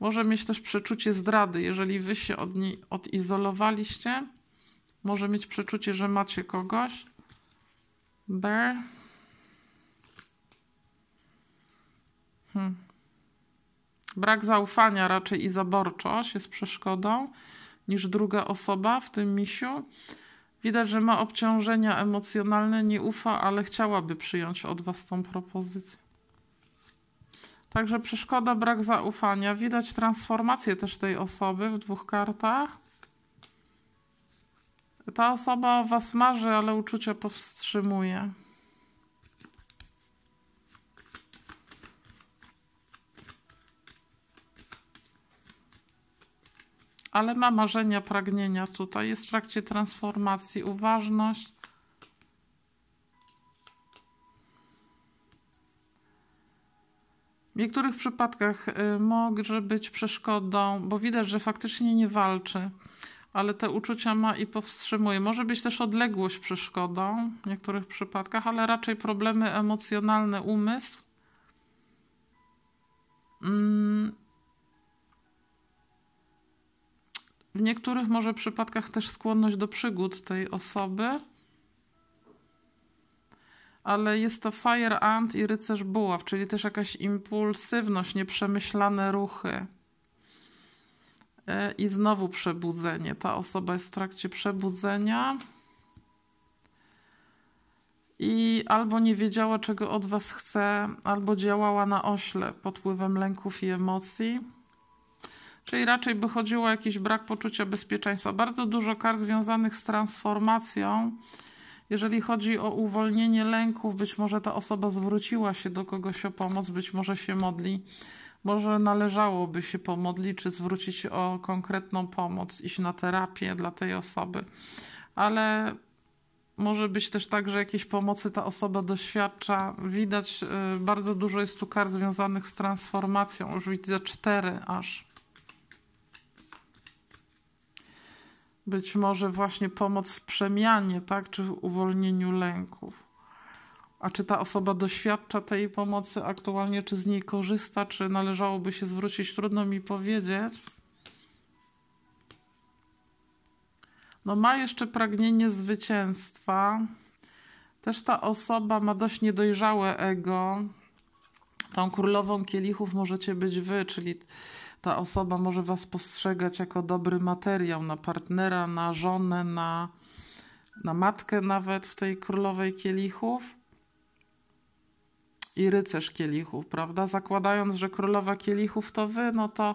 Może mieć też przeczucie zdrady, jeżeli wy się od niej odizolowaliście może mieć przeczucie, że macie kogoś. Bear. Hmm. Brak zaufania raczej i zaborczość jest przeszkodą niż druga osoba w tym misiu. Widać, że ma obciążenia emocjonalne, nie ufa, ale chciałaby przyjąć od Was tą propozycję. Także przeszkoda, brak zaufania. Widać transformację też tej osoby w dwóch kartach. Ta osoba was marzy, ale uczucia powstrzymuje. Ale ma marzenia, pragnienia tutaj. Jest w trakcie transformacji. Uważność. W niektórych przypadkach y, może być przeszkodą, bo widać, że faktycznie nie walczy ale te uczucia ma i powstrzymuje. Może być też odległość przeszkodą w niektórych przypadkach, ale raczej problemy emocjonalne, umysł. Mm. W niektórych może przypadkach też skłonność do przygód tej osoby. ale jest to Fire Ant i Rycerz Buław, czyli też jakaś impulsywność, nieprzemyślane ruchy. E, I znowu przebudzenie. Ta osoba jest w trakcie przebudzenia i albo nie wiedziała, czego od was chce, albo działała na ośle pod wpływem lęków i emocji. Czyli raczej by chodziło o jakiś brak poczucia bezpieczeństwa. Bardzo dużo kart związanych z transformacją. Jeżeli chodzi o uwolnienie lęków, być może ta osoba zwróciła się do kogoś o pomoc, być może się modli. Może należałoby się pomodlić, czy zwrócić o konkretną pomoc, iść na terapię dla tej osoby. Ale może być też tak, że jakiejś pomocy ta osoba doświadcza. Widać, y, bardzo dużo jest tu kart związanych z transformacją. Już widzę cztery aż. Być może właśnie pomoc w przemianie, tak, czy w uwolnieniu lęków. A czy ta osoba doświadcza tej pomocy aktualnie, czy z niej korzysta, czy należałoby się zwrócić, trudno mi powiedzieć. No ma jeszcze pragnienie zwycięstwa. Też ta osoba ma dość niedojrzałe ego. Tą królową kielichów możecie być wy, czyli ta osoba może was postrzegać jako dobry materiał na partnera, na żonę, na, na matkę nawet w tej królowej kielichów. I rycerz kielichów, prawda? Zakładając, że królowa kielichów to wy, no to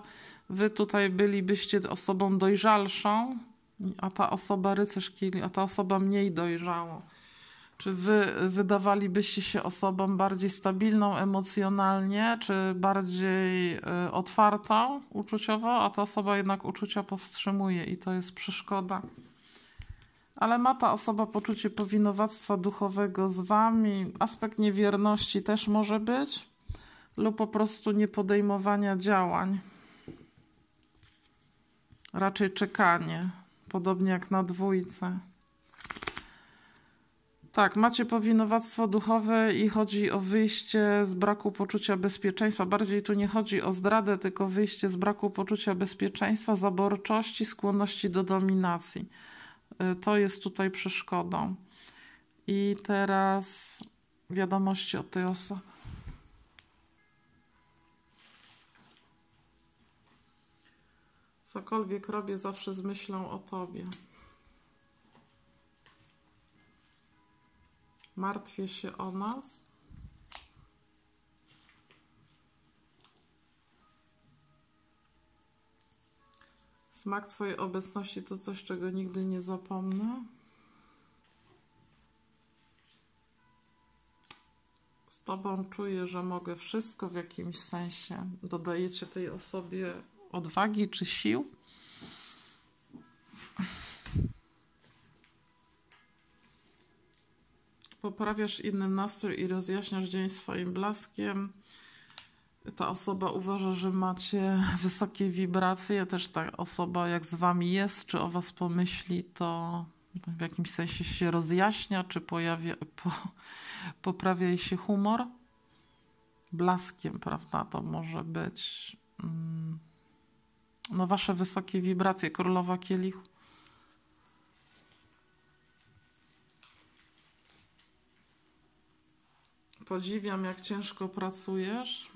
wy tutaj bylibyście osobą dojrzalszą, a ta osoba rycerz kili, a ta osoba mniej dojrzała. Czy wy wydawalibyście się osobą bardziej stabilną emocjonalnie, czy bardziej y, otwartą uczuciowo, a ta osoba jednak uczucia powstrzymuje i to jest przeszkoda. Ale ma ta osoba poczucie powinowactwa duchowego z wami, aspekt niewierności też może być, lub po prostu niepodejmowania działań. Raczej czekanie podobnie jak na dwójce. Tak, macie powinowactwo duchowe i chodzi o wyjście z braku poczucia bezpieczeństwa. Bardziej tu nie chodzi o zdradę, tylko wyjście z braku poczucia bezpieczeństwa, zaborczości, skłonności do dominacji. Y, to jest tutaj przeszkodą. I teraz wiadomości od tej osoby. Cokolwiek robię, zawsze z myślą o Tobie. Martwię się o nas. Smak Twojej obecności to coś, czego nigdy nie zapomnę. Z Tobą czuję, że mogę wszystko w jakimś sensie. Dodajecie tej osobie odwagi czy sił. Poprawiasz innym nastrój i rozjaśniasz dzień swoim blaskiem. Ta osoba uważa, że macie wysokie wibracje. Też ta osoba, jak z wami jest, czy o was pomyśli, to w jakimś sensie się rozjaśnia, czy pojawia, po, poprawia jej się humor. Blaskiem, prawda? To może być. Mm, no wasze wysokie wibracje, królowa kielichu. Podziwiam, jak ciężko pracujesz.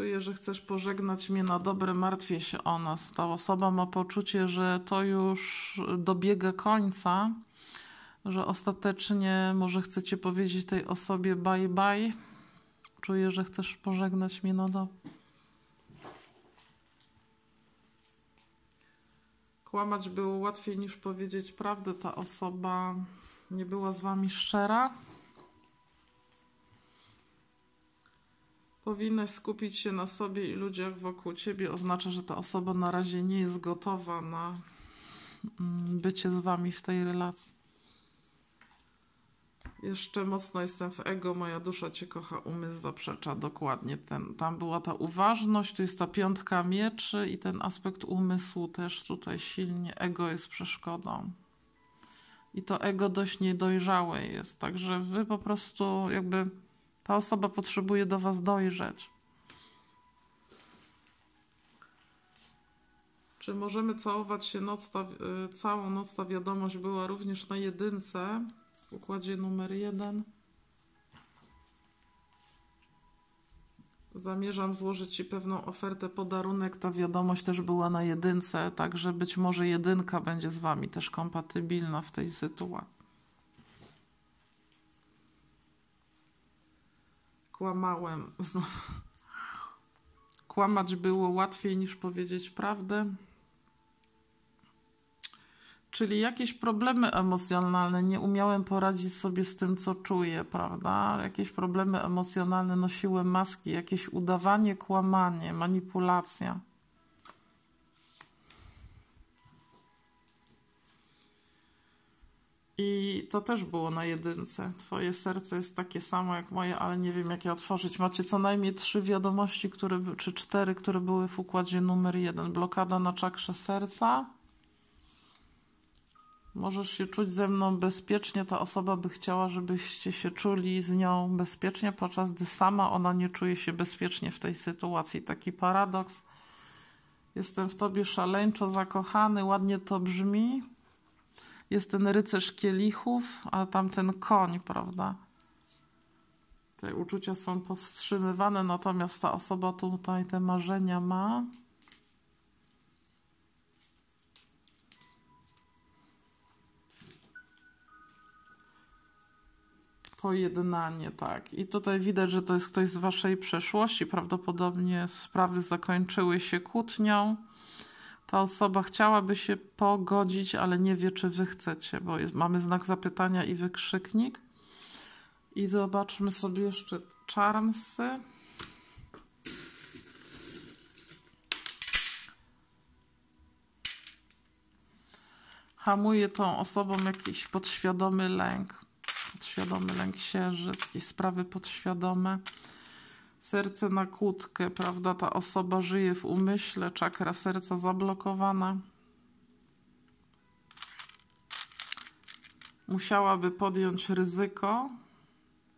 Czuję, że chcesz pożegnać mnie na dobre, martwię się o nas. Ta osoba ma poczucie, że to już dobiega końca że ostatecznie może chcecie powiedzieć tej osobie bye bye. Czuję, że chcesz pożegnać mnie na do. Kłamać było łatwiej niż powiedzieć prawdę. Ta osoba nie była z wami szczera. Powinnaś skupić się na sobie i ludziach wokół ciebie. Oznacza, że ta osoba na razie nie jest gotowa na mm, bycie z wami w tej relacji. Jeszcze mocno jestem w ego, moja dusza cię kocha, umysł zaprzecza dokładnie ten. Tam była ta uważność, tu jest ta piątka mieczy i ten aspekt umysłu też tutaj silnie. Ego jest przeszkodą. I to ego dość niedojrzałe jest, także wy po prostu jakby ta osoba potrzebuje do was dojrzeć. Czy możemy całować się noc? Ta, y, całą noc ta wiadomość była również na jedynce w układzie numer jeden. Zamierzam złożyć Ci pewną ofertę, podarunek. Ta wiadomość też była na jedynce, także być może jedynka będzie z Wami też kompatybilna w tej sytuacji. Kłamałem. Znowu. (laughs) Kłamać było łatwiej niż powiedzieć prawdę. Czyli jakieś problemy emocjonalne, nie umiałem poradzić sobie z tym, co czuję, prawda? Jakieś problemy emocjonalne nosiły maski, jakieś udawanie, kłamanie, manipulacja. I to też było na jedynce. Twoje serce jest takie samo jak moje, ale nie wiem, jak je otworzyć. Macie co najmniej trzy wiadomości, które, czy cztery, które były w układzie numer jeden. Blokada na czakrze serca Możesz się czuć ze mną bezpiecznie. Ta osoba by chciała, żebyście się czuli z nią bezpiecznie, podczas gdy sama ona nie czuje się bezpiecznie w tej sytuacji. Taki paradoks. Jestem w tobie szaleńczo zakochany, ładnie to brzmi. Jest ten rycerz kielichów, a tam ten koń, prawda? Te uczucia są powstrzymywane, natomiast ta osoba tutaj te marzenia ma. Pojednanie, tak. I tutaj widać, że to jest ktoś z waszej przeszłości. Prawdopodobnie sprawy zakończyły się kłótnią. Ta osoba chciałaby się pogodzić, ale nie wie, czy wy chcecie, bo jest, mamy znak zapytania i wykrzyknik. I zobaczmy sobie jeszcze charmsy. Hamuje tą osobą jakiś podświadomy lęk podświadomy lęk księżyc, jakieś sprawy podświadome. Serce na kłódkę, prawda? Ta osoba żyje w umyśle, czakra serca zablokowana. Musiałaby podjąć ryzyko,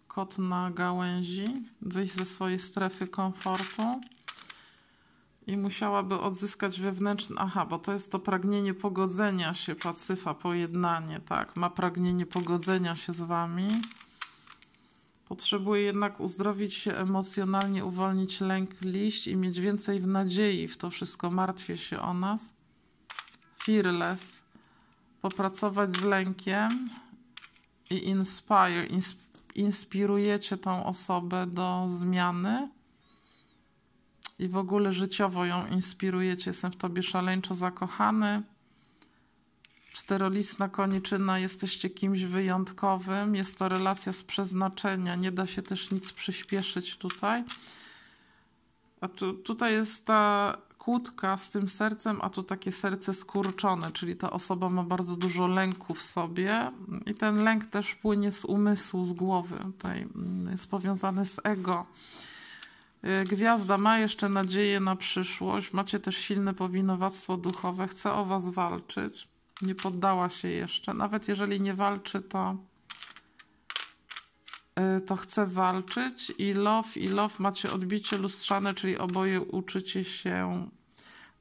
kot na gałęzi, wyjść ze swojej strefy komfortu i musiałaby odzyskać wewnętrzne. Aha, bo to jest to pragnienie pogodzenia się, pacyfa, pojednanie, tak. Ma pragnienie pogodzenia się z wami. Potrzebuje jednak uzdrowić się emocjonalnie, uwolnić lęk, liść i mieć więcej w nadziei w to wszystko. Martwię się o nas. Fearless. Popracować z lękiem i inspire. inspirujecie tą osobę do zmiany i w ogóle życiowo ją inspirujecie. Jestem w tobie szaleńczo zakochany. Czterolistna koniczyna, jesteście kimś wyjątkowym. Jest to relacja z przeznaczenia. Nie da się też nic przyspieszyć tutaj. A tu, tutaj jest ta kłódka z tym sercem, a tu takie serce skurczone, czyli ta osoba ma bardzo dużo lęku w sobie i ten lęk też płynie z umysłu, z głowy. Tutaj mm, jest powiązany z ego. Y, gwiazda ma jeszcze nadzieję na przyszłość. Macie też silne powinowactwo duchowe. Chce o was walczyć. Nie poddała się jeszcze. Nawet jeżeli nie walczy, to, y, to chce walczyć. I love, i love macie odbicie lustrzane, czyli oboje uczycie się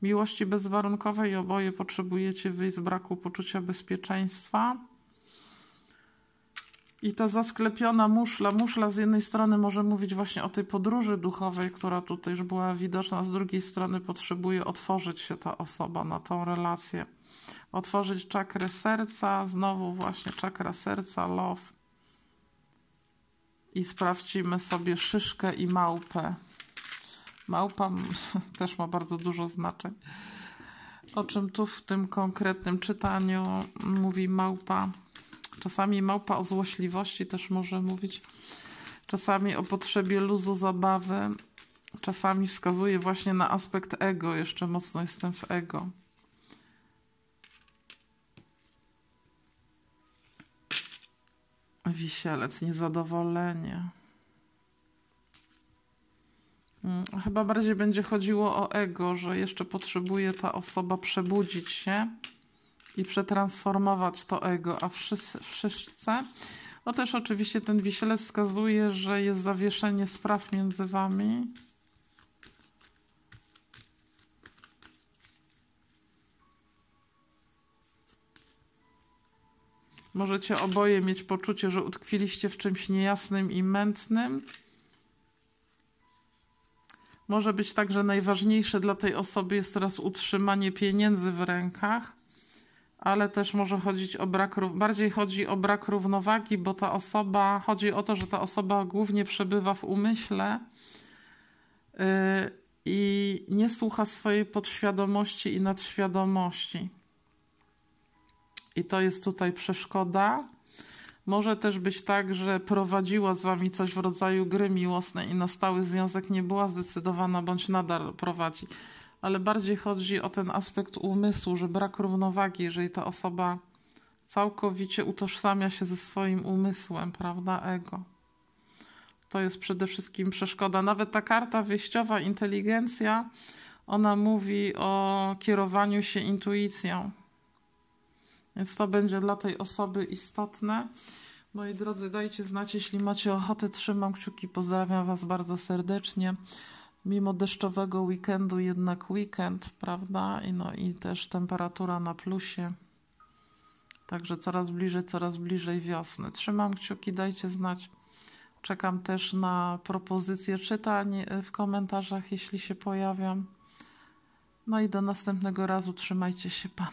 miłości bezwarunkowej i oboje potrzebujecie wyjść z braku poczucia bezpieczeństwa. I ta zasklepiona muszla, muszla z jednej strony może mówić właśnie o tej podróży duchowej, która tutaj już była widoczna, z drugiej strony potrzebuje otworzyć się ta osoba na tą relację. Otworzyć czakrę serca, znowu właśnie czakra serca, love. I sprawdzimy sobie szyszkę i małpę. Małpa (laughs) też ma bardzo dużo znaczeń. O czym tu w tym konkretnym czytaniu mówi małpa? Czasami małpa o złośliwości też może mówić. Czasami o potrzebie luzu zabawy. Czasami wskazuje właśnie na aspekt ego. Jeszcze mocno jestem w ego. Wisielec, niezadowolenie. Hmm, chyba bardziej będzie chodziło o ego, że jeszcze potrzebuje ta osoba przebudzić się i przetransformować to ego, a w szyszce no też oczywiście ten wisielec wskazuje, że jest zawieszenie spraw między wami. Możecie oboje mieć poczucie, że utkwiliście w czymś niejasnym i mętnym. Może być tak, że najważniejsze dla tej osoby jest teraz utrzymanie pieniędzy w rękach, ale też może chodzić o brak, bardziej chodzi o brak równowagi, bo ta osoba, chodzi o to, że ta osoba głównie przebywa w umyśle yy, i nie słucha swojej podświadomości i nadświadomości. I to jest tutaj przeszkoda. Może też być tak, że prowadziła z wami coś w rodzaju gry miłosnej i na stały związek nie była zdecydowana, bądź nadal prowadzi. Ale bardziej chodzi o ten aspekt umysłu, że brak równowagi, jeżeli ta osoba całkowicie utożsamia się ze swoim umysłem, prawda, ego. To jest przede wszystkim przeszkoda. Nawet ta karta wyjściowa, inteligencja, ona mówi o kierowaniu się intuicją. Więc to będzie dla tej osoby istotne. Moi drodzy, dajcie znać, jeśli macie ochotę. Trzymam kciuki, pozdrawiam Was bardzo serdecznie. Mimo deszczowego weekendu, jednak weekend, prawda? I, no, i też temperatura na plusie. Także coraz bliżej, coraz bliżej wiosny. Trzymam kciuki, dajcie znać. Czekam też na propozycje czytań w komentarzach, jeśli się pojawią. No i do następnego razu. Trzymajcie się, Pan.